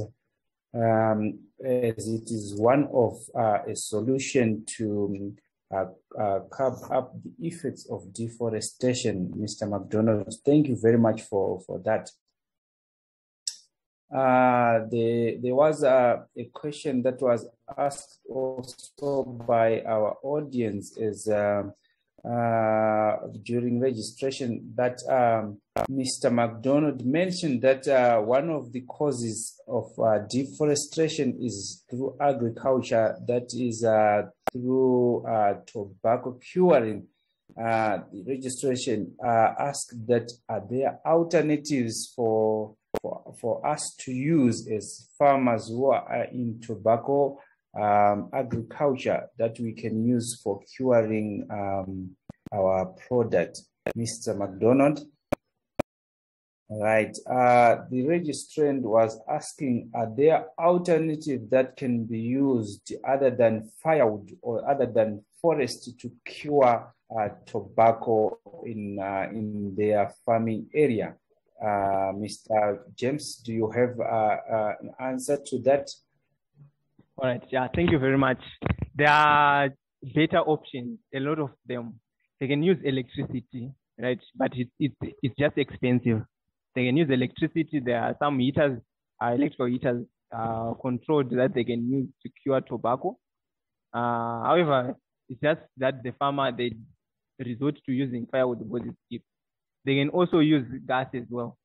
um, as it is one of uh, a solution to uh, uh, curb up the effects of deforestation. Mr. MacDonald, thank you very much for, for that. Uh, the, there was a, a, question that was asked also by our audience is uh, uh, during registration that um, Mr. MacDonald mentioned that uh, one of the causes of uh, deforestation is through agriculture, that is uh, through tobacco curing. the registration asked that are there alternatives for for, for us to use as farmers who are in tobacco um, agriculture that we can use for curing um, our product. Mr. MacDonald. Right. Uh, the registrant was asking, are there alternatives that can be used other than firewood or other than forest to cure uh, tobacco in uh, in their farming area? Uh, Mr. James, do you have uh, uh, an answer to that? All right. Yeah. Thank you very much. There are better options. A lot of them. They can use electricity, right? But it's it's it's just expensive. They can use electricity. There are some heaters, uh, electrical heaters, uh, controlled that they can use to cure tobacco. Uh, however, it's just that the farmer they resort to using firewood because it's cheap. They can also use gas as well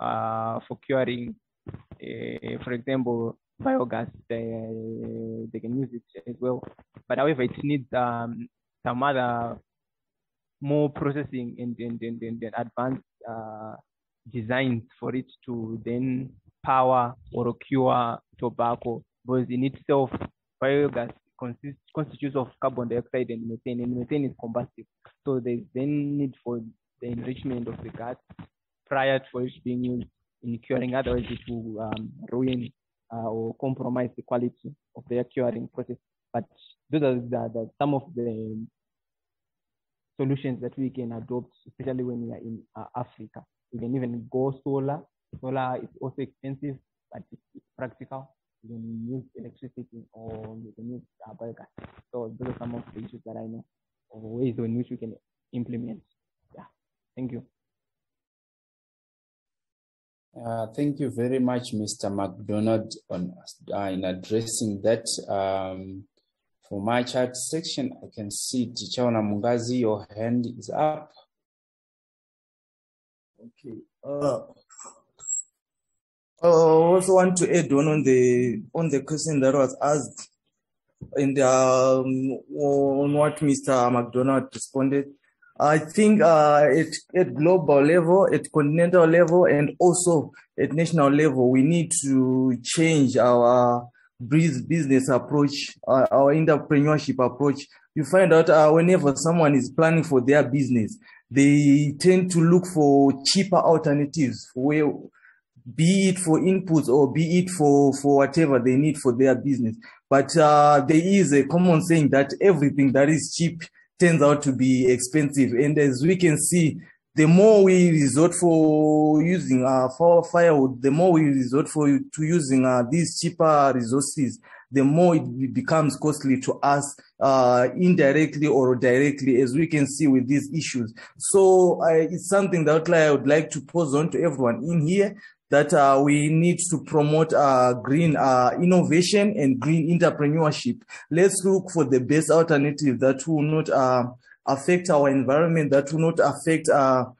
uh, for curing, uh, for example, biogas. They, they can use it as well. But however, it needs um, some other more processing and, and, and, and advanced uh, designs for it to then power or cure tobacco because in itself biogas consists constitutes of carbon dioxide and methane and methane is combustible so there's then need for the enrichment of the gas prior to it being used in curing, otherwise it will um, ruin uh, or compromise the quality of the curing process. But those are the, the, some of the solutions that we can adopt, especially when we are in uh, Africa. We can even go solar. Solar is also expensive, but it's, it's practical. You can use electricity or you can use uh, biogas. So those are some of the issues that I know, or ways in which we can implement. Thank you. Uh, thank you very much, Mr. MacDonald, on uh, in addressing that. Um, for my chat section, I can see Tichaona Mungazi, your hand is up. Okay. Uh, I also want to add on on the on the question that was asked the um, on what Mr. MacDonald responded. I think uh, at, at global level, at continental level, and also at national level, we need to change our business approach, uh, our entrepreneurship approach. You find out uh, whenever someone is planning for their business, they tend to look for cheaper alternatives, where, be it for inputs or be it for, for whatever they need for their business. But uh, there is a common saying that everything that is cheap turns out to be expensive. And as we can see, the more we resort for using uh, for firewood, the more we resort for to using uh, these cheaper resources, the more it becomes costly to us uh, indirectly or directly, as we can see with these issues. So it's something that I would like to pose on to everyone in here that uh, we need to promote uh, green uh, innovation and green entrepreneurship. Let's look for the best alternative that will not affect our environment, that will not affect the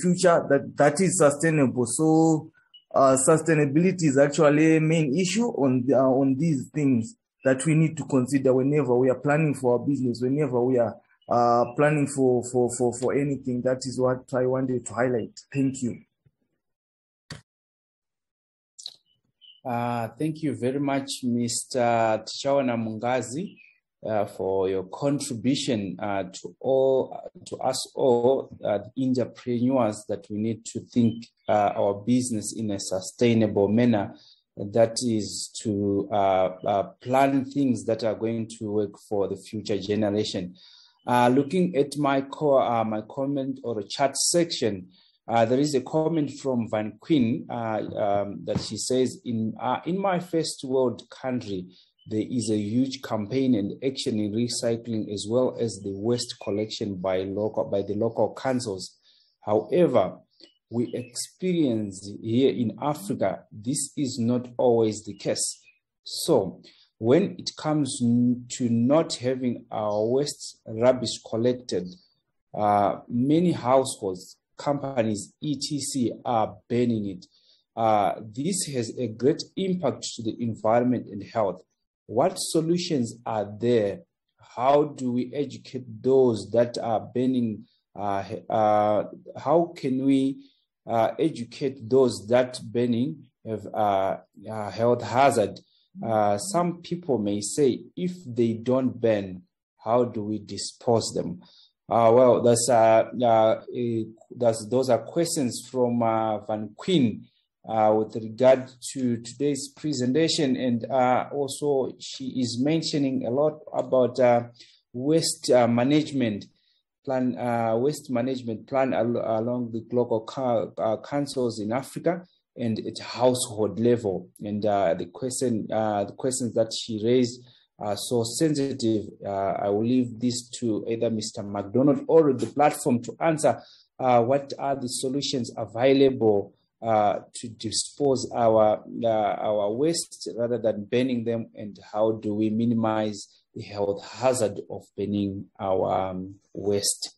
future, that, that is sustainable. So sustainability is actually a main issue on on these things that we need to consider whenever we are planning for our business, whenever we are uh, planning for, for, for, for anything. That is what I wanted to highlight. Thank you. Uh, thank you very much, Mr. Tichaona Mungazi, uh, for your contribution uh, to all, to us all, the entrepreneurs, that we need to think our business in a sustainable manner. That is to plan things that are going to work for the future generation. looking at my core, my comment or chat section, uh, there is a comment from Van Queen uh, um, that she says, in, uh, in my first world country, there is a huge campaign and action in recycling as well as the waste collection by, local, by the local councils. However, we experience here in Africa, this is not always the case. So when it comes to not having our waste rubbish collected, uh, many households companies, etc., are banning it. Uh, this has a great impact to the environment and health. What solutions are there? How do we educate those that are banning? Uh, uh, how can we uh, educate those that banning have uh, health hazard? Uh, some people may say, if they don't ban, how do we dispose them? Uh, well, that's, uh, uh, that's, those are questions from uh, Van Queen uh, with regard to today's presentation. And uh, also, she is mentioning a lot about waste management plan, waste management plan al- along the local councils in Africa and at household level. And the question, the questions that she raised uh, so sensitive. Uh, I will leave this to either Mr. MacDonald or the platform to answer uh, what are the solutions available uh, to dispose our uh, our waste rather than burning them, and how do we minimize the health hazard of burning our um, waste?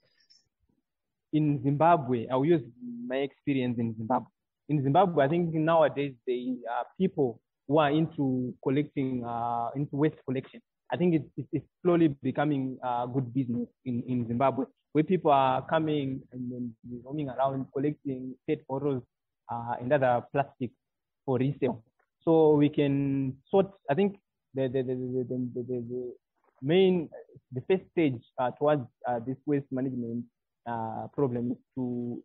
In Zimbabwe, I'll use my experience in Zimbabwe. In Zimbabwe, I think nowadays the people who are into collecting, uh, into waste collection. I think it's, it's slowly becoming a good business in, in Zimbabwe, where people are coming and then roaming around collecting PET bottles uh, and other plastics for resale. So we can sort, I think the, the, the, the, the, the, the main, the first stage uh, towards uh, this waste management uh, problem is to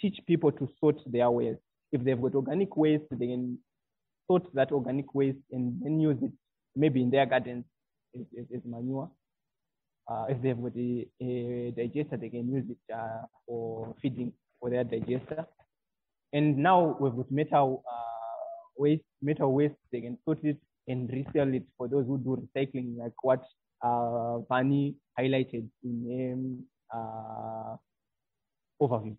teach people to sort their waste. If they've got organic waste, they can sort that organic waste and then use it maybe in their gardens as, as, as manure. Uh, if they've got a, a, digester, they can use it uh, for feeding for their digester. And now we've got metal uh, waste, metal waste, they can sort it and resell it for those who do recycling, like what uh, Vani highlighted in um, uh, overview.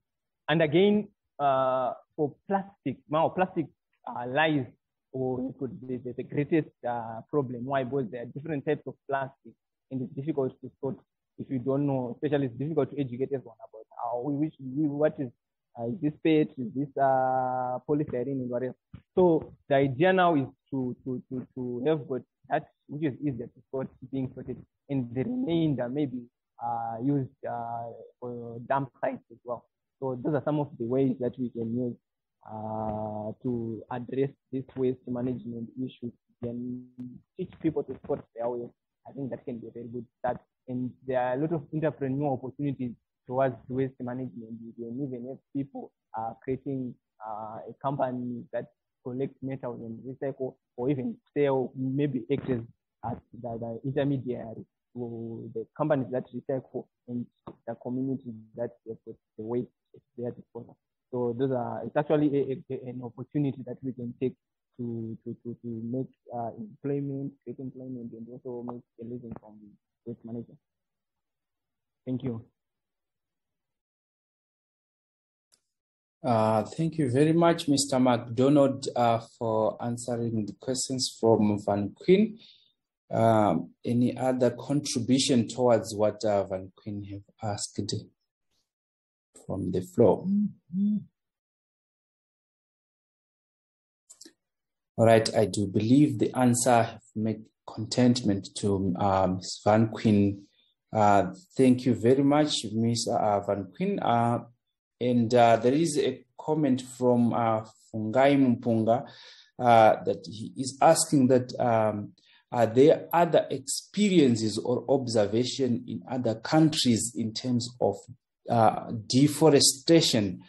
And again, uh, for plastic, now plastic uh, lies or it could be the, the greatest uh, problem. Why? Because there are different types of plastic and it's difficult to sort if you don't know, especially it's difficult to educate everyone about how we wish we, what is uh, is this PET, is this uh, polystyrene whatever. So the idea now is to to to to have got that which is easier to sort being sorted and the remainder maybe uh, used uh, for dump sites as well. So those are some of the ways that we can use uh, to address this waste management issue Then teach people to sort their waste. I think that can be a very good start. And there are a lot of entrepreneurial opportunities towards waste management. You can even have people uh, creating uh, a company that collects metals and recycle, or even sell maybe actors as the, the intermediary to the companies that recycle and the communities that put the waste at their disposal. So those are it's actually a, a, an opportunity that we can take to to to, to make uh, employment, create employment, and also make a living from waste management. Thank you. Uh, thank you very much, Mr. MacDonald, uh, for answering the questions from Van Queen. Um, any other contribution towards what uh, Van Queen have asked from the floor? Mm-hmm. All right, I do believe the answer have made contentment to um. Van. Uh, thank you very much, Ms. Uh, Van. Uh, and uh, there is a comment from uh, Fungai Mpunga uh, that he is asking that um, are there other experiences or observation in other countries in terms of uh, deforestation?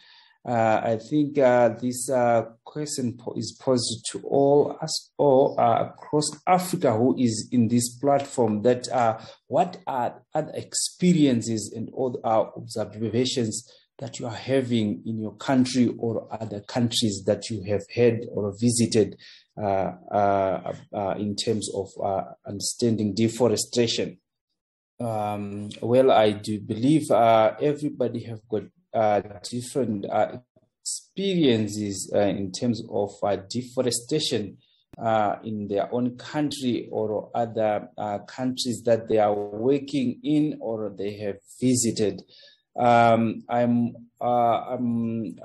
Uh, I think uh, this uh, question is posed to all us all uh, across Africa who is in this platform. That uh, what are other experiences and our observations that you are having in your country or other countries that you have had or visited in terms of understanding deforestation. Um, well, I do believe uh, everybody have got uh, different experiences in terms of deforestation uh, in their own country or other uh, countries that they are working in or they have visited. Um, I'm, uh, I'm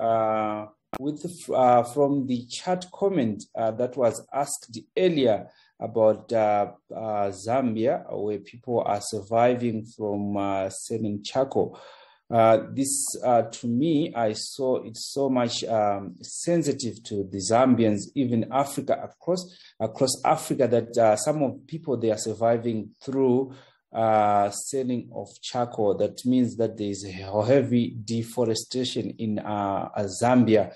with uh, from the chat comment uh, that was asked earlier about uh, uh Zambia, where people are surviving from uh, selling charcoal. Uh, this, to me, I saw it so much um, sensitive to the Zambians, even Africa across across Africa, that some of people they are surviving through uh, selling of charcoal. That means that there is heavy deforestation in uh, Zambia.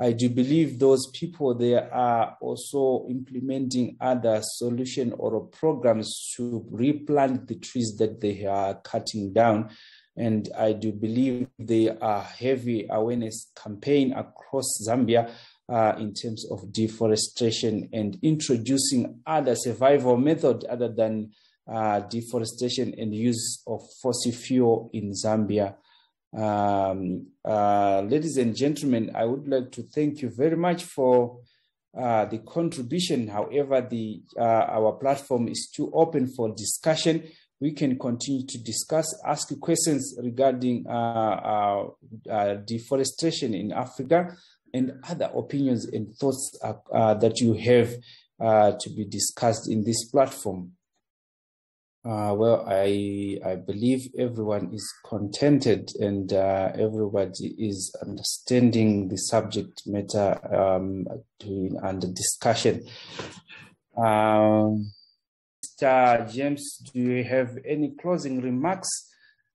I do believe those people there are also implementing other solution or programs to replant the trees that they are cutting down. And I do believe there are heavy awareness campaign across Zambia uh, in terms of deforestation and introducing other survival method other than uh, deforestation and use of fossil fuel in Zambia. Um, uh, ladies and gentlemen, I would like to thank you very much for uh, the contribution. However, the uh, our platform is too open for discussion. We can continue to discuss, ask questions regarding uh, uh, deforestation in Africa and other opinions and thoughts that you have to be discussed in this platform. Uh, well, I I believe everyone is contented and uh, everybody is understanding the subject matter um, under discussion. Um, Mr. James, do you have any closing remarks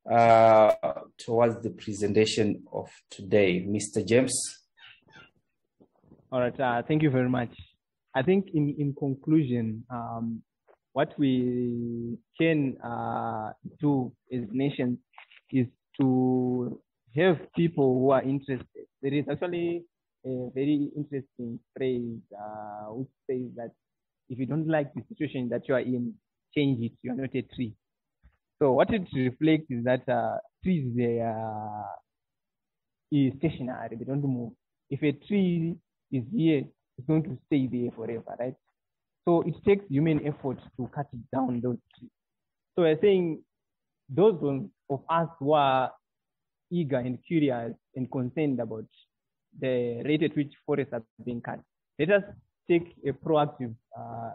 uh, towards the presentation of today, Mr. James? All right, uh, thank you very much. I think in in conclusion, um, what we can uh, do as nations is to have people who are interested. There is actually a very interesting phrase uh, which says that if you don't like the situation that you are in, change it. You are not a tree. So what it reflects is that uh, trees they are stationary. They don't move. if a tree is here, it's going to stay there forever, right? So it takes human effort to cut down those trees. So we're saying those of us who are eager and curious and concerned about the rate at which forests are being cut, let us take a proactive uh,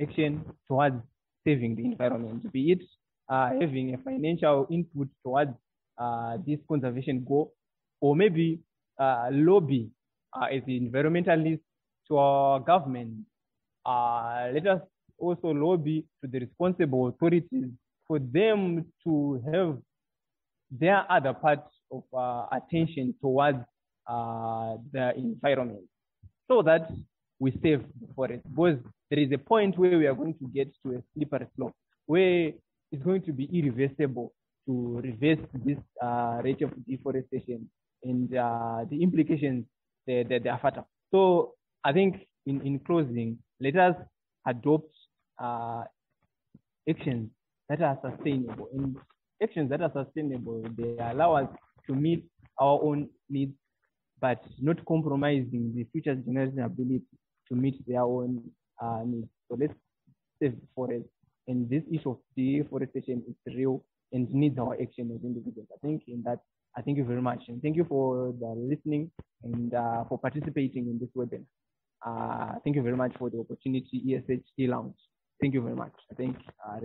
action towards saving the environment, be it uh, having a financial input towards uh, this conservation goal, or maybe uh, lobby uh, as environmentalists to our government. Uh, let us also lobby to the responsible authorities for them to have their other part of uh, attention towards uh, the environment so that we save the forest. Because there is a point where we are going to get to a slippery slope where it's going to be irreversible to reverse this uh, rate of deforestation and uh, the implications that, that, are fatal. So I think in, in closing, let us adopt uh, actions that are sustainable. And actions that are sustainable, they allow us to meet our own needs, but not compromising the future generation ability to meet their own uh, needs. So let's save the forest. And this issue of deforestation is real and needs our action as individuals. I think in that, I thank you very much. And thank you for listening and uh, for participating in this webinar. Uh, thank you very much for the opportunity, ESH e-Lounge. Thank you very much. I think uh,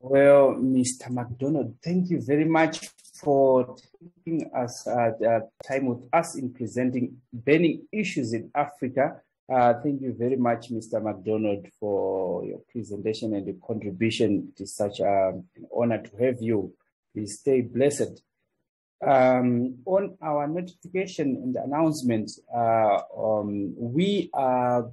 Well, Mr. MacDonald, thank you very much for taking us uh, time with us in presenting burning issues in Africa. Uh, thank you very much, Mr. MacDonald, for your presentation and your contribution. It is such a, an honor to have you. Please stay blessed. Um, on our notification and announcement, uh, um, we are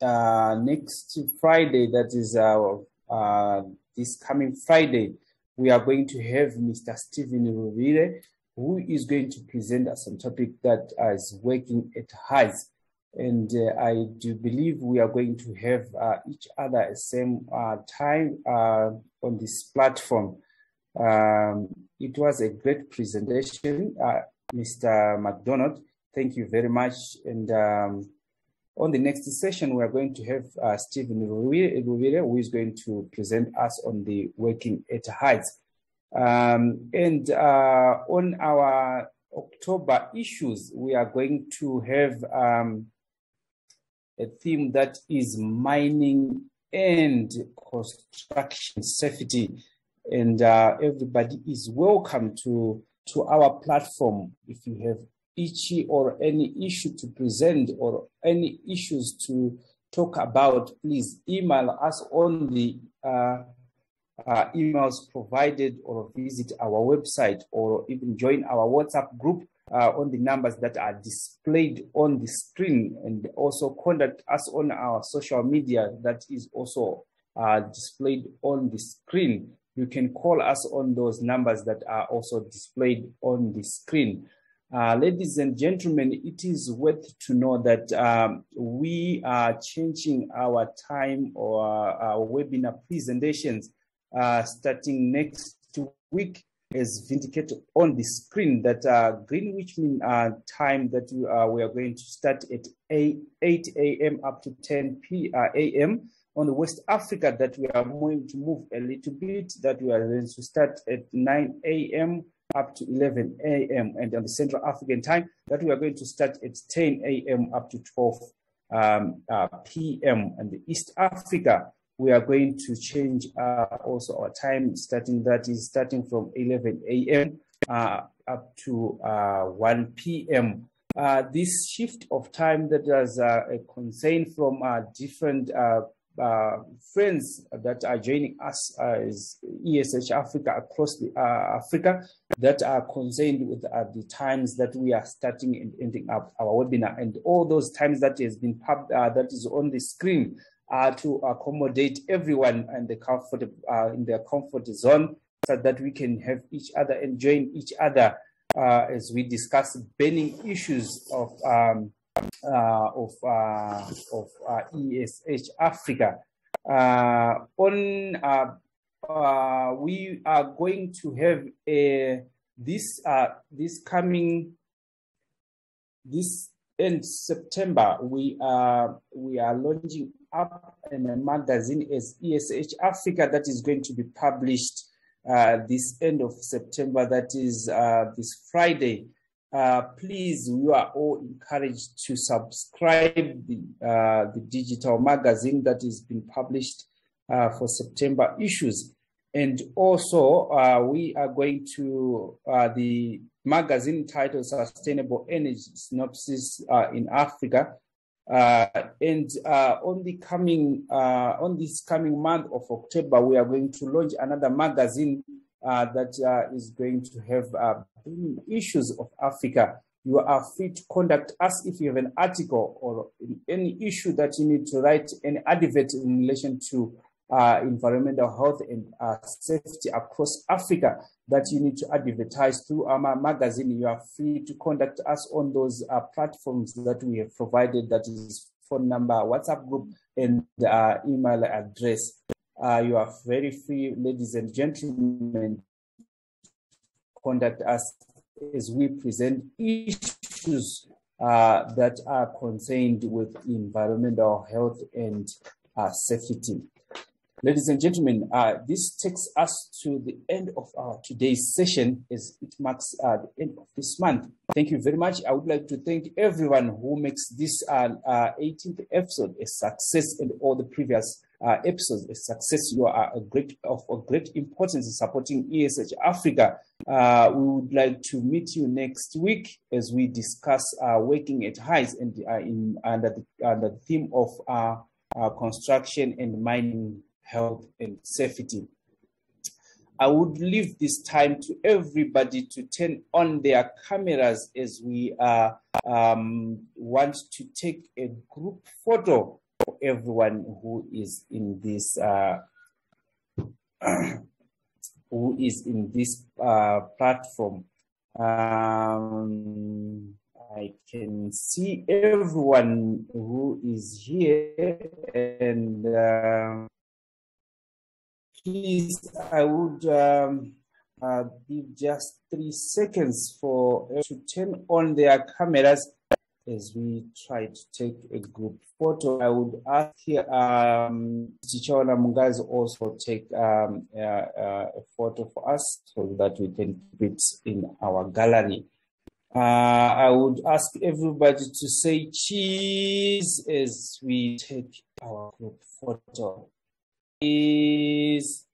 uh, next Friday, that is our, uh, this coming Friday, we are going to have Mr. Stephen Ruvire, who is going to present us on topic that is working at heights. And uh, I do believe we are going to have uh, each other at the same uh, time uh, on this platform. Um, it was a great presentation, uh, Mr. MacDonald. Thank you very much. And um, on the next session, we are going to have uh, Stephen who is going to present us on the working at heights. Um, and uh, on our October issues, we are going to have um, a theme that is mining and construction safety. And uh, everybody is welcome to, to our platform if you have itchy or any issue to present or any issues to talk about, please email us on the uh, uh, emails provided or visit our website or even join our WhatsApp group uh, on the numbers that are displayed on the screen and also contact us on our social media that is also uh, displayed on the screen. You can call us on those numbers that are also displayed on the screen. Uh, ladies and gentlemen, it is worth to know that um, we are changing our time or our webinar presentations uh, starting next week as vindicated on the screen that uh, Greenwich mean uh, time that we, uh, we, are going to start at 8, 8 a.m. up to 10 p.m. uh. On the West Africa that we are going to move a little bit that we are going to start at 9 a.m up to 11 a.m. and on the Central African time that we are going to start at 10 a.m. up to 12 um, uh, p.m. and the East Africa we are going to change uh, also our time starting that is starting from 11 a.m. Uh, up to uh, 1 p.m. Uh, this shift of time that is uh, a concern from different uh, friends that are joining us as ESH Africa across the, uh, Africa that are concerned with uh, the times that we are starting and ending up our webinar. And all those times that has been pub- uh, that is on the screen are to accommodate everyone and the comfort uh, in their comfort zone so that we can have each other and join each other uh, as we discuss burning issues of um, uh, of uh, of uh, ESH Africa. on we are going to have a this uh, this coming this end September, we are we are launching up in a magazine as ESH Africa that is going to be published uh, this end of September. That is uh, this Friday. Uh, please, you are all encouraged to subscribe the uh, the digital magazine that is being published uh, for September issues. And also, uh, we are going to uh, the magazine titled Sustainable Energy Synopsis in Africa. And on the coming on this coming month of October, we are going to launch another magazine that is going to have issues of Africa. You are free to contact us if you have an article or any issue that you need to write, any advert in relation to uh, environmental health and uh, safety across Africa that you need to advertise through our magazine. You are free to contact us on those uh, platforms that we have provided. That is phone number, WhatsApp group, and uh, email address. Uh, you are very free, ladies and gentlemen. Contact us as we present issues uh, that are concerned with environmental health and safety. Ladies and gentlemen, uh, this takes us to the end of our today's session as it marks uh, the end of this month. Thank you very much. I would like to thank everyone who makes this uh, 18th uh, episode a success and all the previous uh, episodes a success. You are a great of a great importance in supporting ESH Africa. Uh, we would like to meet you next week as we discuss working at heights and in under the, under the theme of our construction and mining health, and safety. I would leave this time to everybody to turn on their cameras as we uh, um, want to take a group photo for everyone who is in this uh, who is in this uh, platform. Um, I can see everyone who is here and uh, please, I would um, uh, give just three seconds for to turn on their cameras as we try to take a group photo. I would ask here, um, Tichawana Mungazi also take um, uh, a photo for us so that we can keep it in our gallery. Uh, I would ask everybody to say cheese as we take our group photo is